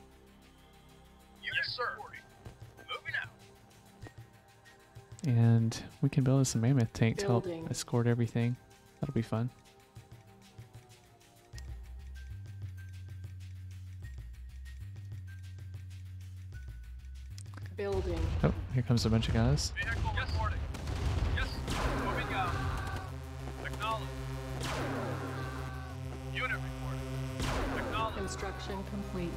And we can build us a mammoth tank to help escort everything. That'll be fun.
Building.
Oh, here comes a bunch of guys.
Vehicle reporting. Yes, moving out. Acknowledge. Unit reporting. Acknowledge.
Construction complete.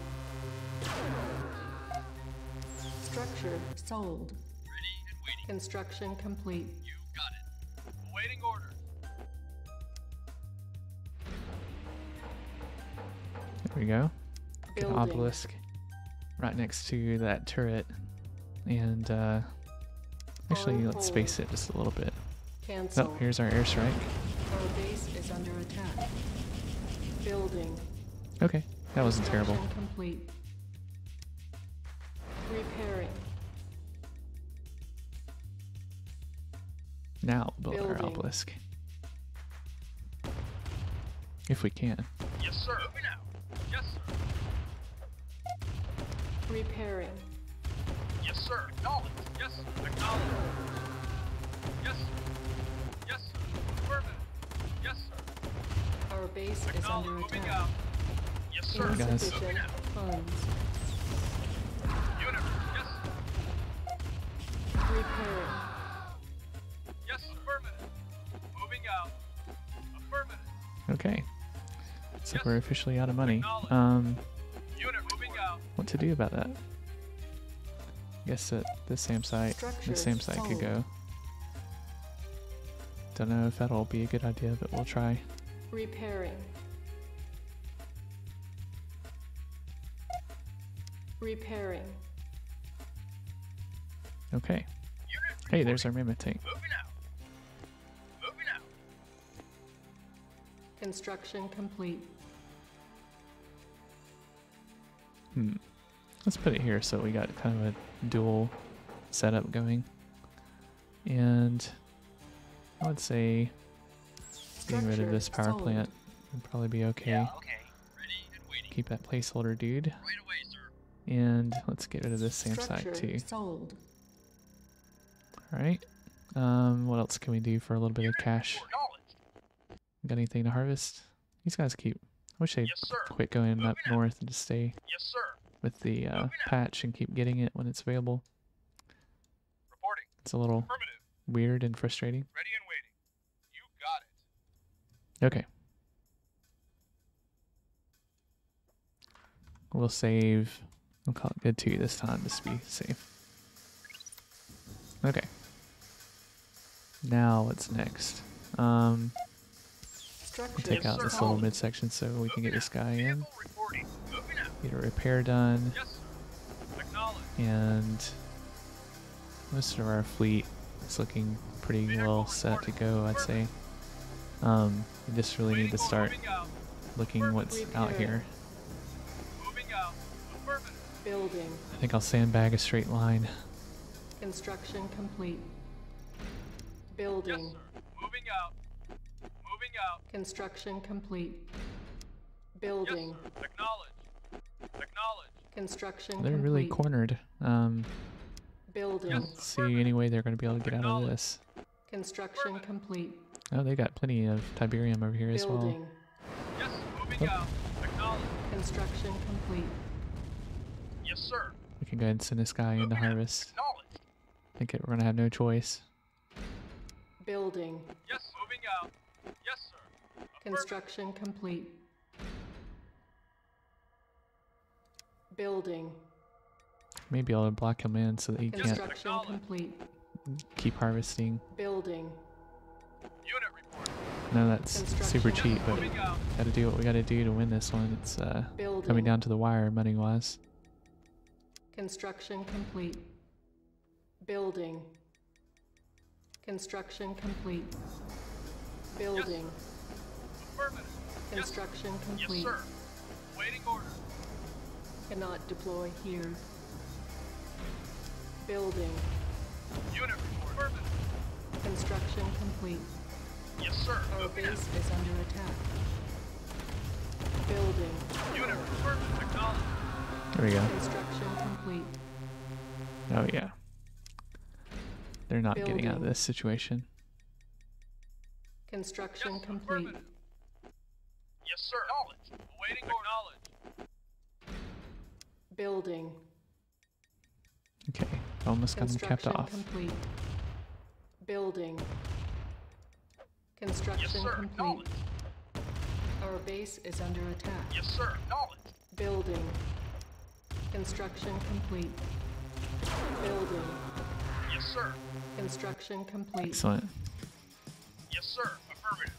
Structure sold.
Ready and waiting.
Construction complete.
You got it. Awaiting orders.
There we go. Get an obelisk right next to that turret. And uh, actually,
On
let's space it just a little bit.
Cancel.
Oh, here's our airstrike.
Our base is under attack. Building.
Okay, that wasn't terrible.
Complete. Repairing.
Now build our obelisk. If we can.
Yes, sir. Moving out. Yes, sir.
Repairing.
Yes, sir. Acknowledge. Yes, acknowledge. Yes, sir. Yes, sir. Affirmative. Yes, sir.
Our base is
Acknowledge.
under
Moving
attack.
out. Yes, sir.
Guys.
Insufficient
Moving out.
funds.
Unit. Yes.
Repairing.
Okay. So
Yes.
we're officially out of money. Um,
Unit
what to do about that? I Guess that this SAM site,
Structure
this SAM site could go. Don't know if that'll be a good idea, but we'll try.
Repairing. Repairing.
Okay. Hey, there's our mammoth tank.
Construction complete.
Hmm. Let's put it here so we got kind of a dual setup going. And I would say getting rid of this power
sold.
plant would probably be okay.
Yeah, okay. Ready and waiting.
Keep that placeholder dude.
Right away, sir.
And let's get rid of this SAM site too.
sold.
Alright. Um, what else can we do for a little bit of cash?
Acknowledged.
Got anything to harvest? These guys keep. I wish they'd
Yes,
quit going up
Moving out.
north and just stay
Yes, sir.
with the uh, patch and keep getting it when it's available.
Reporting.
It's a little weird and frustrating.
Ready and waiting. You got it.
Okay. We'll save. We'll call it good two this time just to be safe. Okay. Now what's next? Um, we'll take out this little
sold.
midsection so we can get this guy in.
Vehicle reporting. Moving out.
Get a repair done.
Yes, sir. Acknowledge.
and most of our fleet is looking pretty well set to go, I'd say. Um, we just really need to start looking what's out here.
Moving out. Affirmative.
Building.
I think I'll sandbag a straight line.
Construction complete.
Yes,
Building.
sir. Moving out. Moving out.
Construction complete.
Yes,
Building.
sir. Acknowledge. Acknowledge.
Construction
They're
complete.
really cornered. Um,
Building.
Yes,
don't see any way they're going to be able to get out of this.
Construction complete.
Oh, they got plenty of Tiberium over here as well.
Building.
Yes, moving
Oh.
out. Acknowledge.
Construction complete.
Yes, sir.
We can go ahead and send this guy into
Moving out.
harvest.
Acknowledge.
I think it, we're going to have no choice.
Building.
Yes, moving out. Yes, sir. Affirmative.
Construction complete. Building.
Maybe I'll block him in so that he can't
Construction complete.
keep harvesting.
Building.
Unit report.
No, that's super
Construction.
cheap, but
Moving out.
Got to do what we got to do to win this one. It's uh,
Building.
coming down to the wire money wise.
Construction complete. Building. Construction complete. Building.
Affirmative.
Construction
yes,
complete.
sir. Waiting order.
Cannot deploy here. Building.
Unit report. Affirmative.
Construction complete.
Yes, sir.
Our
Moving out.
base is under attack. Building.
Unit report. Acknowledge.
There we go.
Construction complete.
Oh yeah. they're not getting out of this situation.
Construction
Yes,
complete.
Affirmative. Yes, sir. Knowledge. Awaiting order. Knowledge.
Building.
Okay, almost got them kept off.
complete. Building.
Yes,
Construction
sir.
complete.
Knowledge.
Our base is under attack.
Yes, sir. Knowledge.
Building. Construction complete. Building.
Yes, sir.
Construction complete.
Excellent.
Yes, sir. Affirmative.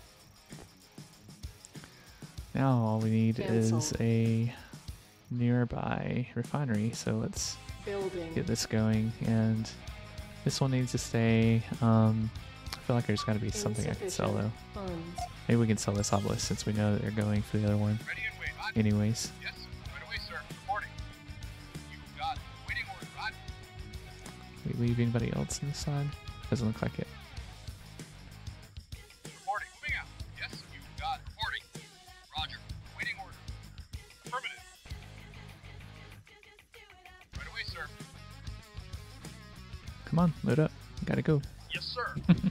Now all we need is a nearby refinery. So let's
Building.
get this going. And this one needs to stay. Um, I feel like there's got to be something I can sell though.
Funds.
Maybe we can sell this obelisk since we know that they're going for the other one.
Ready and wait. Roger.
Anyways,
Yes, right away, sir. Reporting. You got. Waiting order. Roger.
we leave anybody else on the side? Doesn't look like it. Come on, load up. Gotta go.
Yes, sir. (laughs) Affirmative.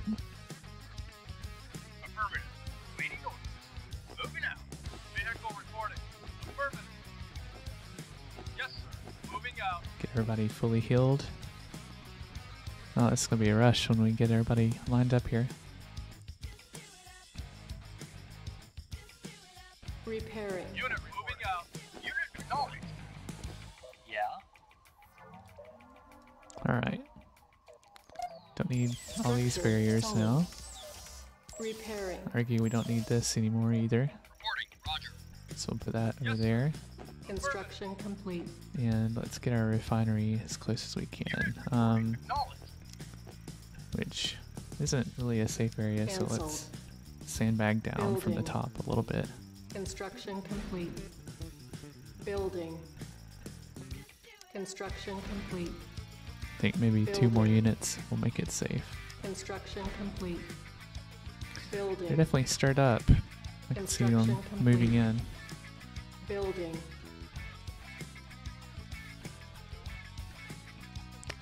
Waiting order. Moving out. Vehicle reporting. Affirmative. Yes, sir. Moving out.
Get everybody fully healed. Oh, it's gonna be a rush when we get everybody lined up here.
Repairing.
All these barriers
solid.
now.
Repairing.
Argue we don't need this anymore either.
Roger.
So we'll put that over there.
Construction complete.
And let's get our refinery as close as we can. Um, which isn't really a safe area, so let's sandbag down from the top a little bit.
Construction complete. Building. Construction complete.
I think maybe two more units will make it safe.
Construction complete.
They're definitely stirred up. I can see them
Construction
moving in.
Building.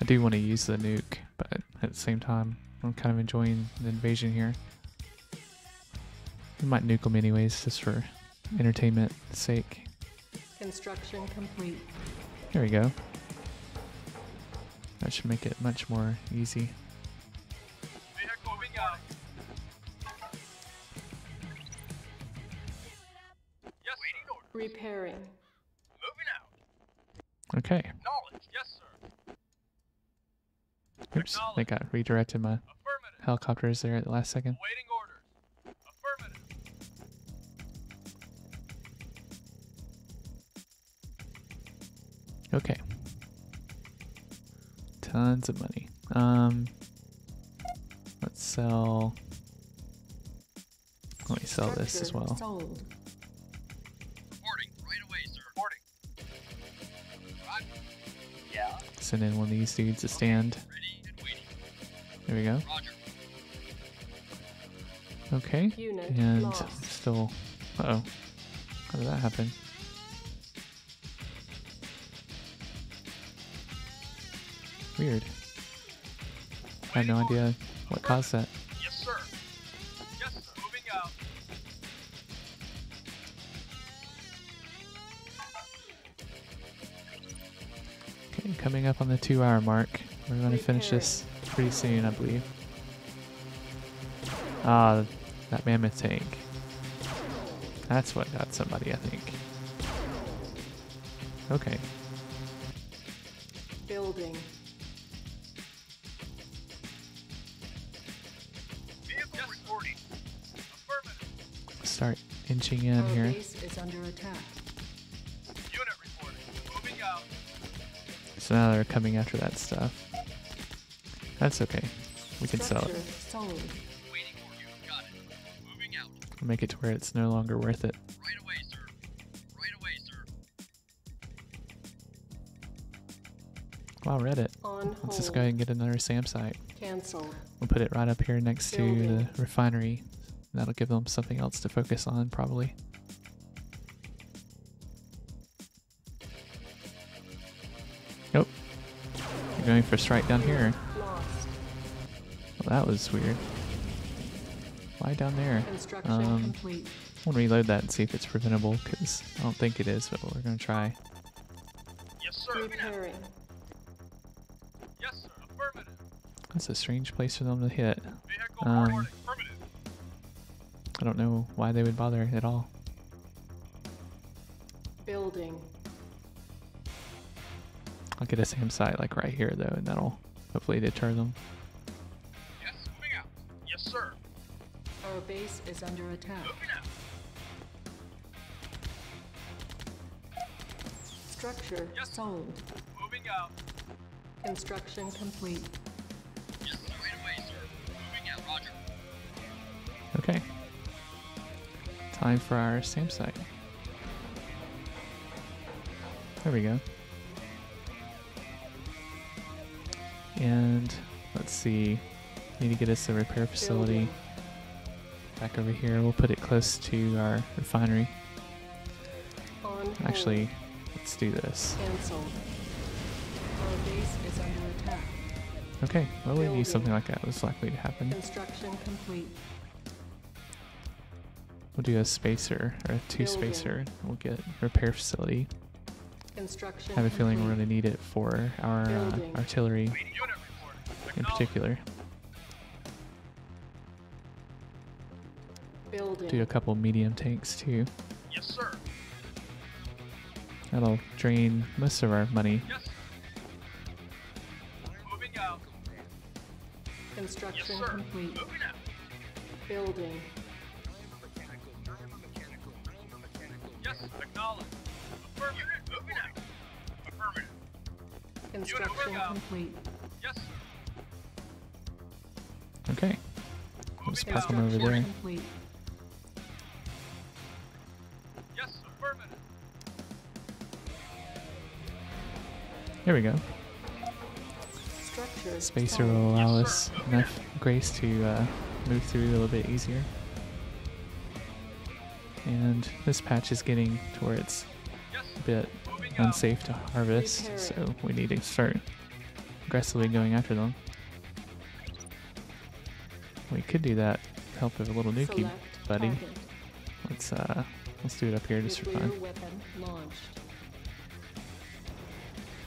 I do want to use the nuke, but at the same time, I'm kind of enjoying the invasion here. We might nuke them anyways, just for entertainment sake.
Construction complete.
There we go. That should make it much more easy. Oops. I got redirected my
Affirmative.
helicopters there at the last second.
Awaiting orders. Affirmative.
Okay. Tons of money. Um, let's sell. Let me sell this as well.
Sold.
Reporting. Right away, sir. Reporting. Roger. Yeah.
Send in one of these dudes to stand.
Ready and waiting.
There we go.
Roger.
Okay.
Unit
And
lost.
still. Uh oh. How did that happen? Weird. I had no idea what caused that.
Yes, sir. Yes, sir. Moving out.
Okay, coming up on the two hour mark. We're going to finish this pretty soon, I believe. Ah, that mammoth tank. That's what got somebody, I think. Okay.
Building.
Vehicle reporting. Affirmative.
Start inching in
Our
here.
base is under attack.
Unit reporting. Moving out.
So now they're coming after that stuff. That's okay. We can sell it.
sold.
Waiting for you. Got it. Moving out.
Make it to where it's no longer worth it.
Right away, sir. Right away, sir.
Wow, Reddit.
On
Let's just go ahead and get another SAM site.
Cancel.
We'll put it right up here next to the refinery. That'll give them something else to focus on, probably. Nope. You're going for a strike down here.
Lost.
Well, that was weird. Why down there? Um,
complete.
I'm gonna reload that and see if it's preventable, because I don't think it is, but we're gonna try.
Yes, sir. Moving.
Repairing.
Yes, sir. Affirmative.
That's a strange place for them to hit. Um.
Affirmative.
I don't know why they would bother at all.
Building.
I'll get a SAM site like right here though, and that'll hopefully deter them.
Is under attack.
Moving out.
Structure
Yes.
sold.
Moving out.
Construction complete.
Yes. Right away, sir. Moving out. Roger.
Okay. Time for our SAM site. There we go. And let's see. Need to get us a repair facility
Building.
Back over here. We'll put it close to our refinery.
On.
Actually, let's do this.
Cancelled. Our base is under attack.
Okay, well, we knew
Building.
something like that was likely to happen.
Construction complete.
We'll do a spacer or a two
Building.
spacer. and We'll get repair facility.
Construction
I have a feeling we're going to need it for our uh, artillery in
Acknowledge.
particular. Do a couple medium tanks too.
Yes, sir.
That'll drain most of our money.
Yes, sir. Moving out.
Construction
sir.
complete.
Moving out.
Building.
Yes, acknowledge. Affirmative. Moving out. Affirmative.
Construction complete.
Yes, sir.
Okay, let's
Moving
park
out.
them over there.
Complete.
There we go. Spacer will allow us enough grace to uh, move through a little bit easier. And this patch is getting to where it's a bit unsafe to harvest, so we need to start aggressively going after them. We could do that to help with a little nuke, buddy. Let's uh, let's do it up here just for fun.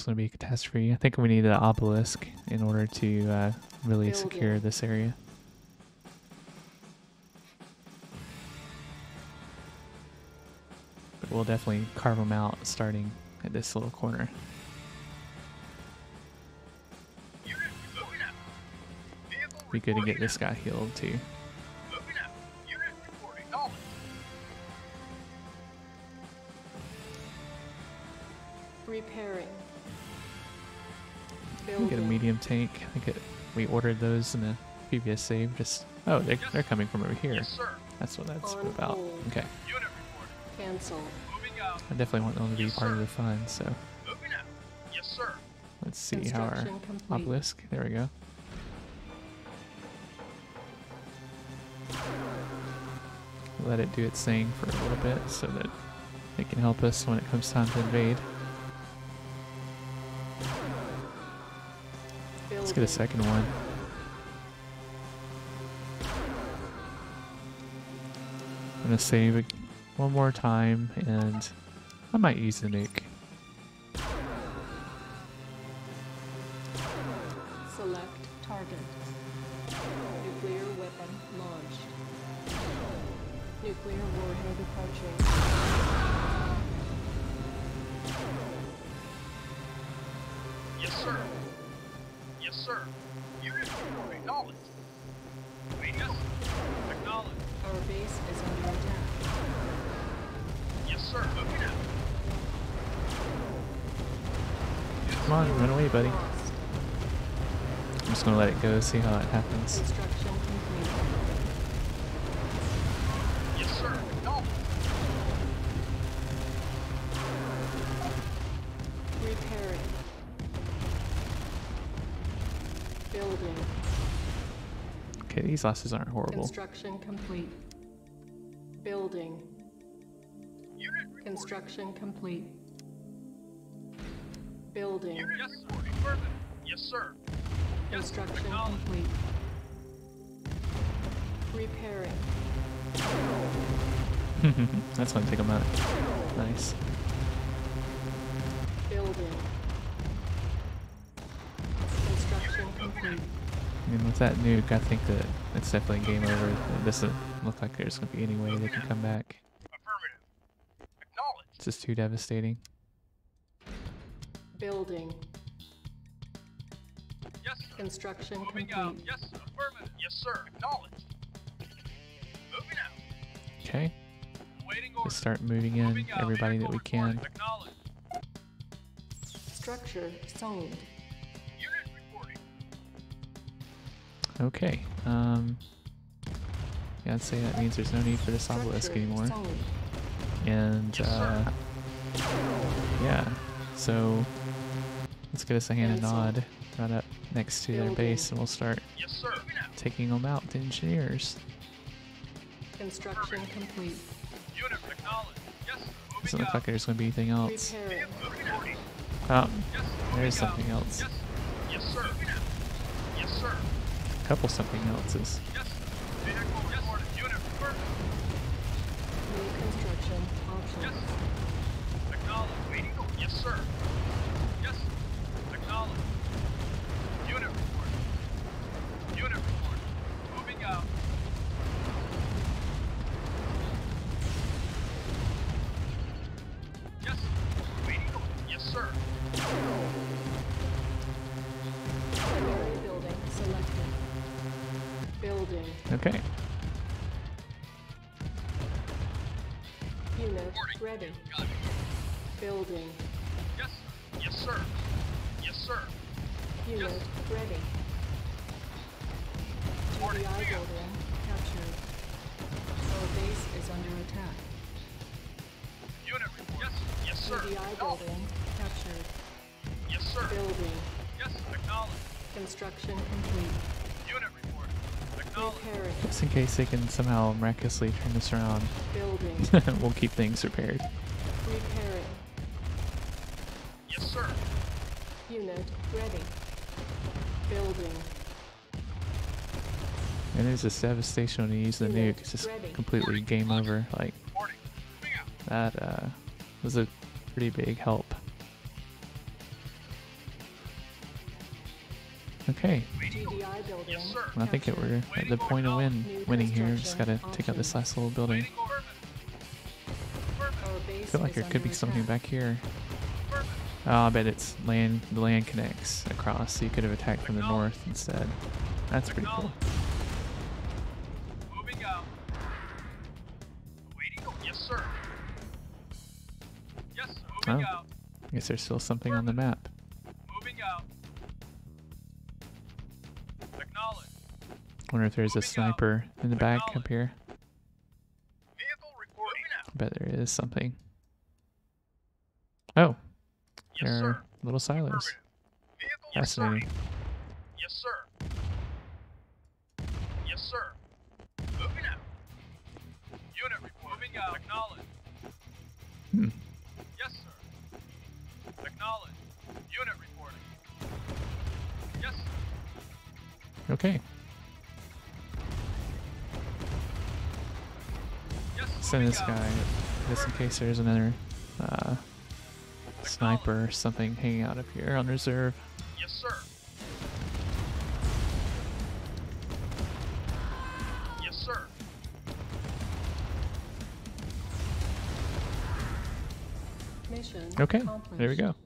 Was going to be a catastrophe. I think we need an obelisk in order to uh, really secure this area. But we'll definitely carve them out starting at this little corner.
Unit moving out. Vehicle
Be good to get this guy healed too. Tank. I think it, we ordered those in the previous save. Just oh, they're, they're coming from over here.
Yes, sir.
That's what that's
On
about.
hold.
Okay,
Unit.
Cancel.
I definitely want them to be
Yes,
part of the fun. So
Moving out. Yes, sir.
let's see how our
complete.
obelisk. There we go. Let it do its thing for a little bit so that it can help us when it comes time to invade. Let's get a second one. I'm gonna save it one more time and I might use the nuke. These losses aren't horrible.
Construction complete. Building.
Unit.
Construction complete. Building.
Yes, sir. Affirmative. Yes, sir. Yes.
Construction complete. Repairing. (laughs)
That's gonna take a minute. Nice.
Building. Construction complete.
I mean, with that nuke, I think that it's definitely game over. It doesn't look like there's gonna be any way they can come back.
Affirmative. Acknowledged.
It's just too devastating.
Building.
Yes, sir.
Construction
Moving
complete.
out. Yes, sir. Affirmative. Yes, sir. Acknowledged. Moving out.
Okay,
Awaiting
let's start moving in
Moving out.
everybody that we can.
reporting.
Structure zoned.
Okay. Um. Yeah, I'd say that means there's no need for this obelisk anymore. And uh, yeah, so let's get us a Hand
of
Nod right up next to their base, and we'll start
Yes, sir. Moving out.
taking them out. The engineers.
Construction complete.
Unit acknowledged. Yes, sir.
Doesn't look like there's going to be anything else.
Repairing.
Oh, there's something else. Couple something else's.
Yes, sir. Vehicle reported. Unit affirmative.
New construction options.
Yes, Waiting. Yes, sir.
Case they can somehow miraculously turn this around,
Building. (laughs)
we'll keep things repaired.
Repairing.
Yes, sir.
Unit ready. Building.
And there's this devastation when you use the
Unit
nuke. It's just
ready.
completely game over. Like,
Reporting. Moving out.
that uh, was a pretty big help. Okay,
GDI building.
Yes, sir.
I think that we're at the point of win, winning here. Just gotta take out this last little building.
Waiting order. Affirmative.
Our
I feel like there could be something back here.
Affirmative.
Oh, I bet it's land. The land connects across, so you could have attacked from the north instead. That's pretty cool.
Acknowledged. Moving out. Waiting order. Yes, sir. Yes, sir. Moving
Oh. I guess there's still something on the map. Wonder if there's a sniper in the back up here.
Vehicle reporting. Moving out.
I bet there is something. Oh, there
sir.
are little silos. Fascinating.
Yes, sir. Yes, sir. Moving out. Unit report. Moving out. Acknowledged.
Hmm.
Yes, sir. Acknowledged. Unit reporting. Yes, sir.
Okay. Send this guy just in case there's another uh, sniper or something hanging out up here on reserve.
Yes, sir. Yes, sir.
Mission
Okay, there we go.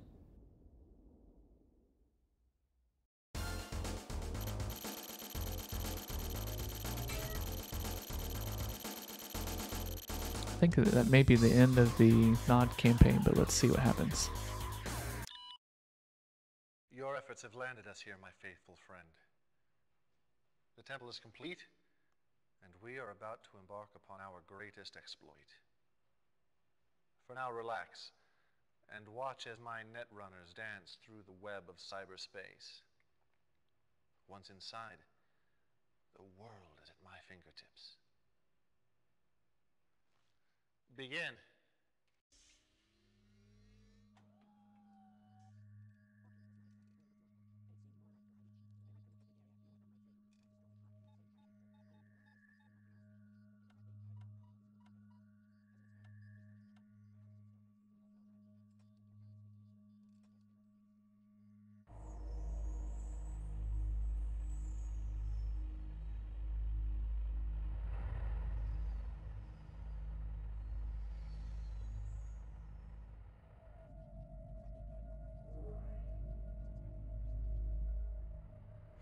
Think that may be the end of the Nod campaign, but let's see what happens.
Your efforts have landed us here, my faithful friend. The temple is complete, and we are about to embark upon our greatest exploit. For now, relax and watch as my netrunners dance through the web of cyberspace. Once inside, the world is at my fingertips. Begin.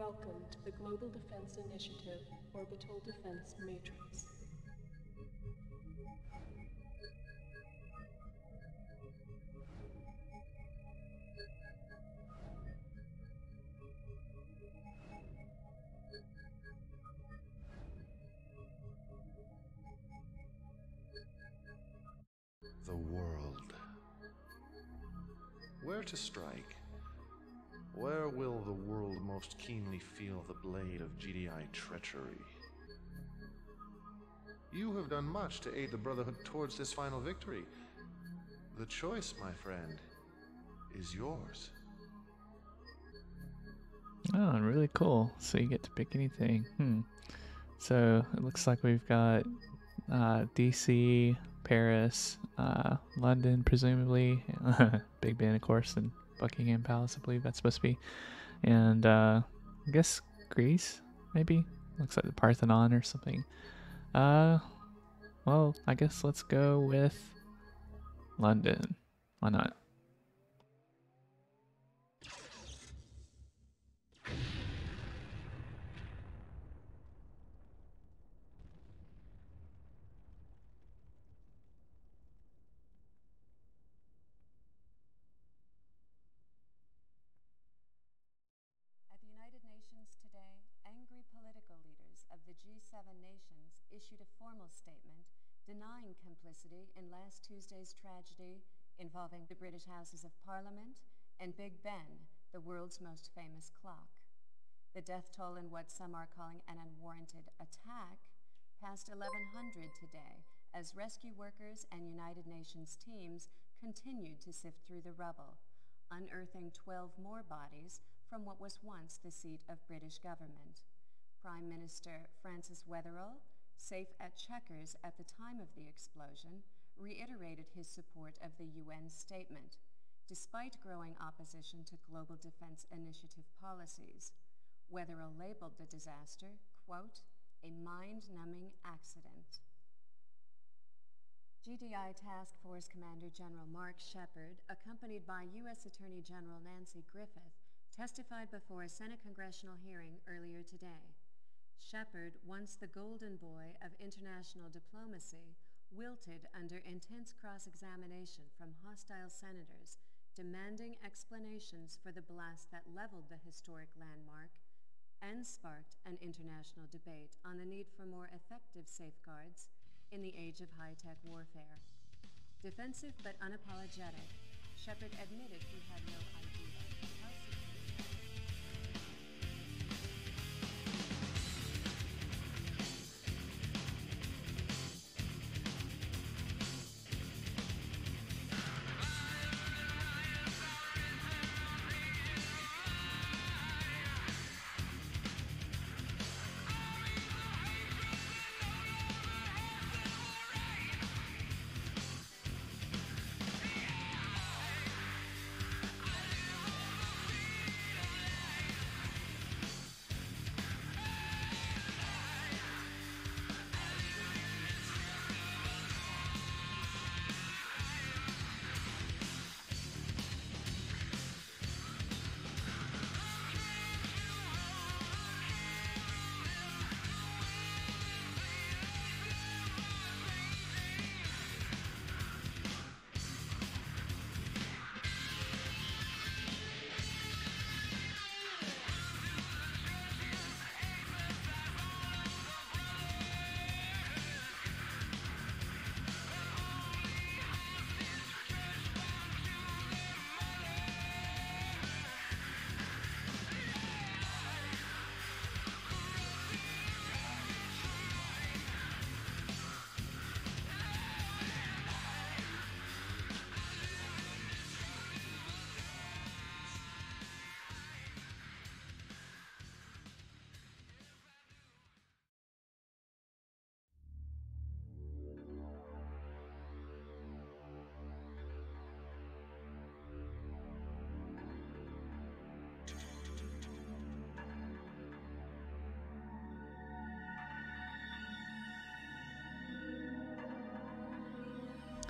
Welcome to the Global Defense Initiative Orbital Defense Matrix.
Treachery? You have done much to aid the Brotherhood towards this final victory. The choice, my friend, is yours.
Oh, really cool. So you get to pick anything. Hmm. So it looks like we've got uh, DC, Paris, uh, London, presumably, (laughs) Big Ben, of course, and Buckingham Palace, I believe that's supposed to be, and uh, I guess Greece, maybe. Looks like the Parthenon or something. Uh, well, I guess let's go with London. Why not?
At the United Nations today, angry political leaders of the G7 nations issued a formal statement complicity in last Tuesday's tragedy involving the British Houses of Parliament and Big Ben, the world's most famous clock. The death toll in what some are calling an unwarranted attack passed 1100 today as rescue workers and United Nations teams continued to sift through the rubble, unearthing 12 more bodies from what was once the seat of British government. Prime Minister Francis Wetherell, safe at Chequers at the time of the explosion, reiterated his support of the UN statement, despite growing opposition to Global Defense Initiative policies. Wetherell labeled the disaster, quote, a mind-numbing accident. GDI Task Force Commander General Mark Shepard, accompanied by U.S. Attorney General Nancy Griffith, testified before a Senate congressional hearing earlier today. Shepard, once the golden boy of international diplomacy, wilted under intense cross examination from hostile senators demanding explanations for the blast that leveled the historic landmark and sparked an international debate on the need for more effective safeguards in the age of high tech warfare. Defensive but unapologetic, Shepard admitted he had no idea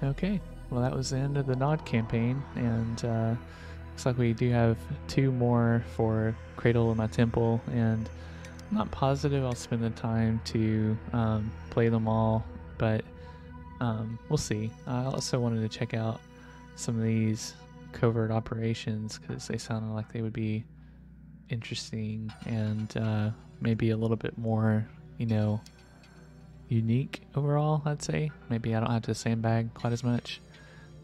Okay, well, that was the end of the Nod campaign, and uh, looks like we do have two more for Cradle of My Temple, and I'm not positive I'll spend the time to um, play them all, but um, we'll see. I also wanted to check out some of these covert operations because they sounded like they would be interesting and uh, maybe a little bit more, you know, unique overall, I'd say. Maybe I don't have to sandbag quite as much.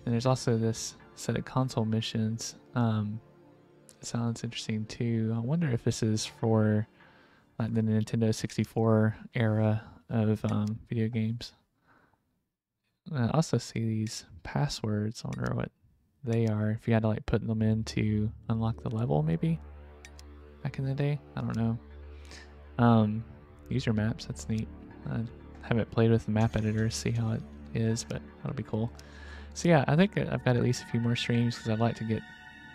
And there's also this set of console missions. Um, sounds interesting too. I wonder if this is for like the Nintendo 64 era of um, video games. I also see these passwords. I wonder what they are. If you had to like put them in to unlock the level, maybe back in the day. I don't know. Um, user maps. That's neat. I haven't played with the map editor to see how it is, but that'll be cool. So yeah, I think I've got at least a few more streams because I'd like to get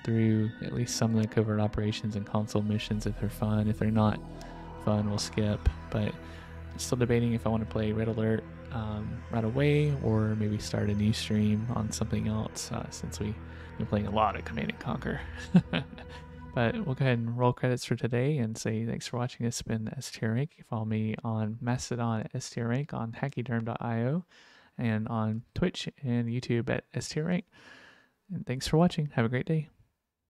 through at least some of the covert operations and console missions if they're fun. If they're not fun, we'll skip. But I'm still debating if I want to play Red Alert um, right away or maybe start a new stream on something else uh, since we've been playing a lot of Command and Conquer. (laughs) but we'll go ahead and roll credits for today and say thanks for watching. This has been S-Tier Rank. Follow me on Mastodon at S-Tier Rank, on hachyderm.io, and on Twitch and YouTube at S-Tier Rank. And thanks for watching. Have a great day.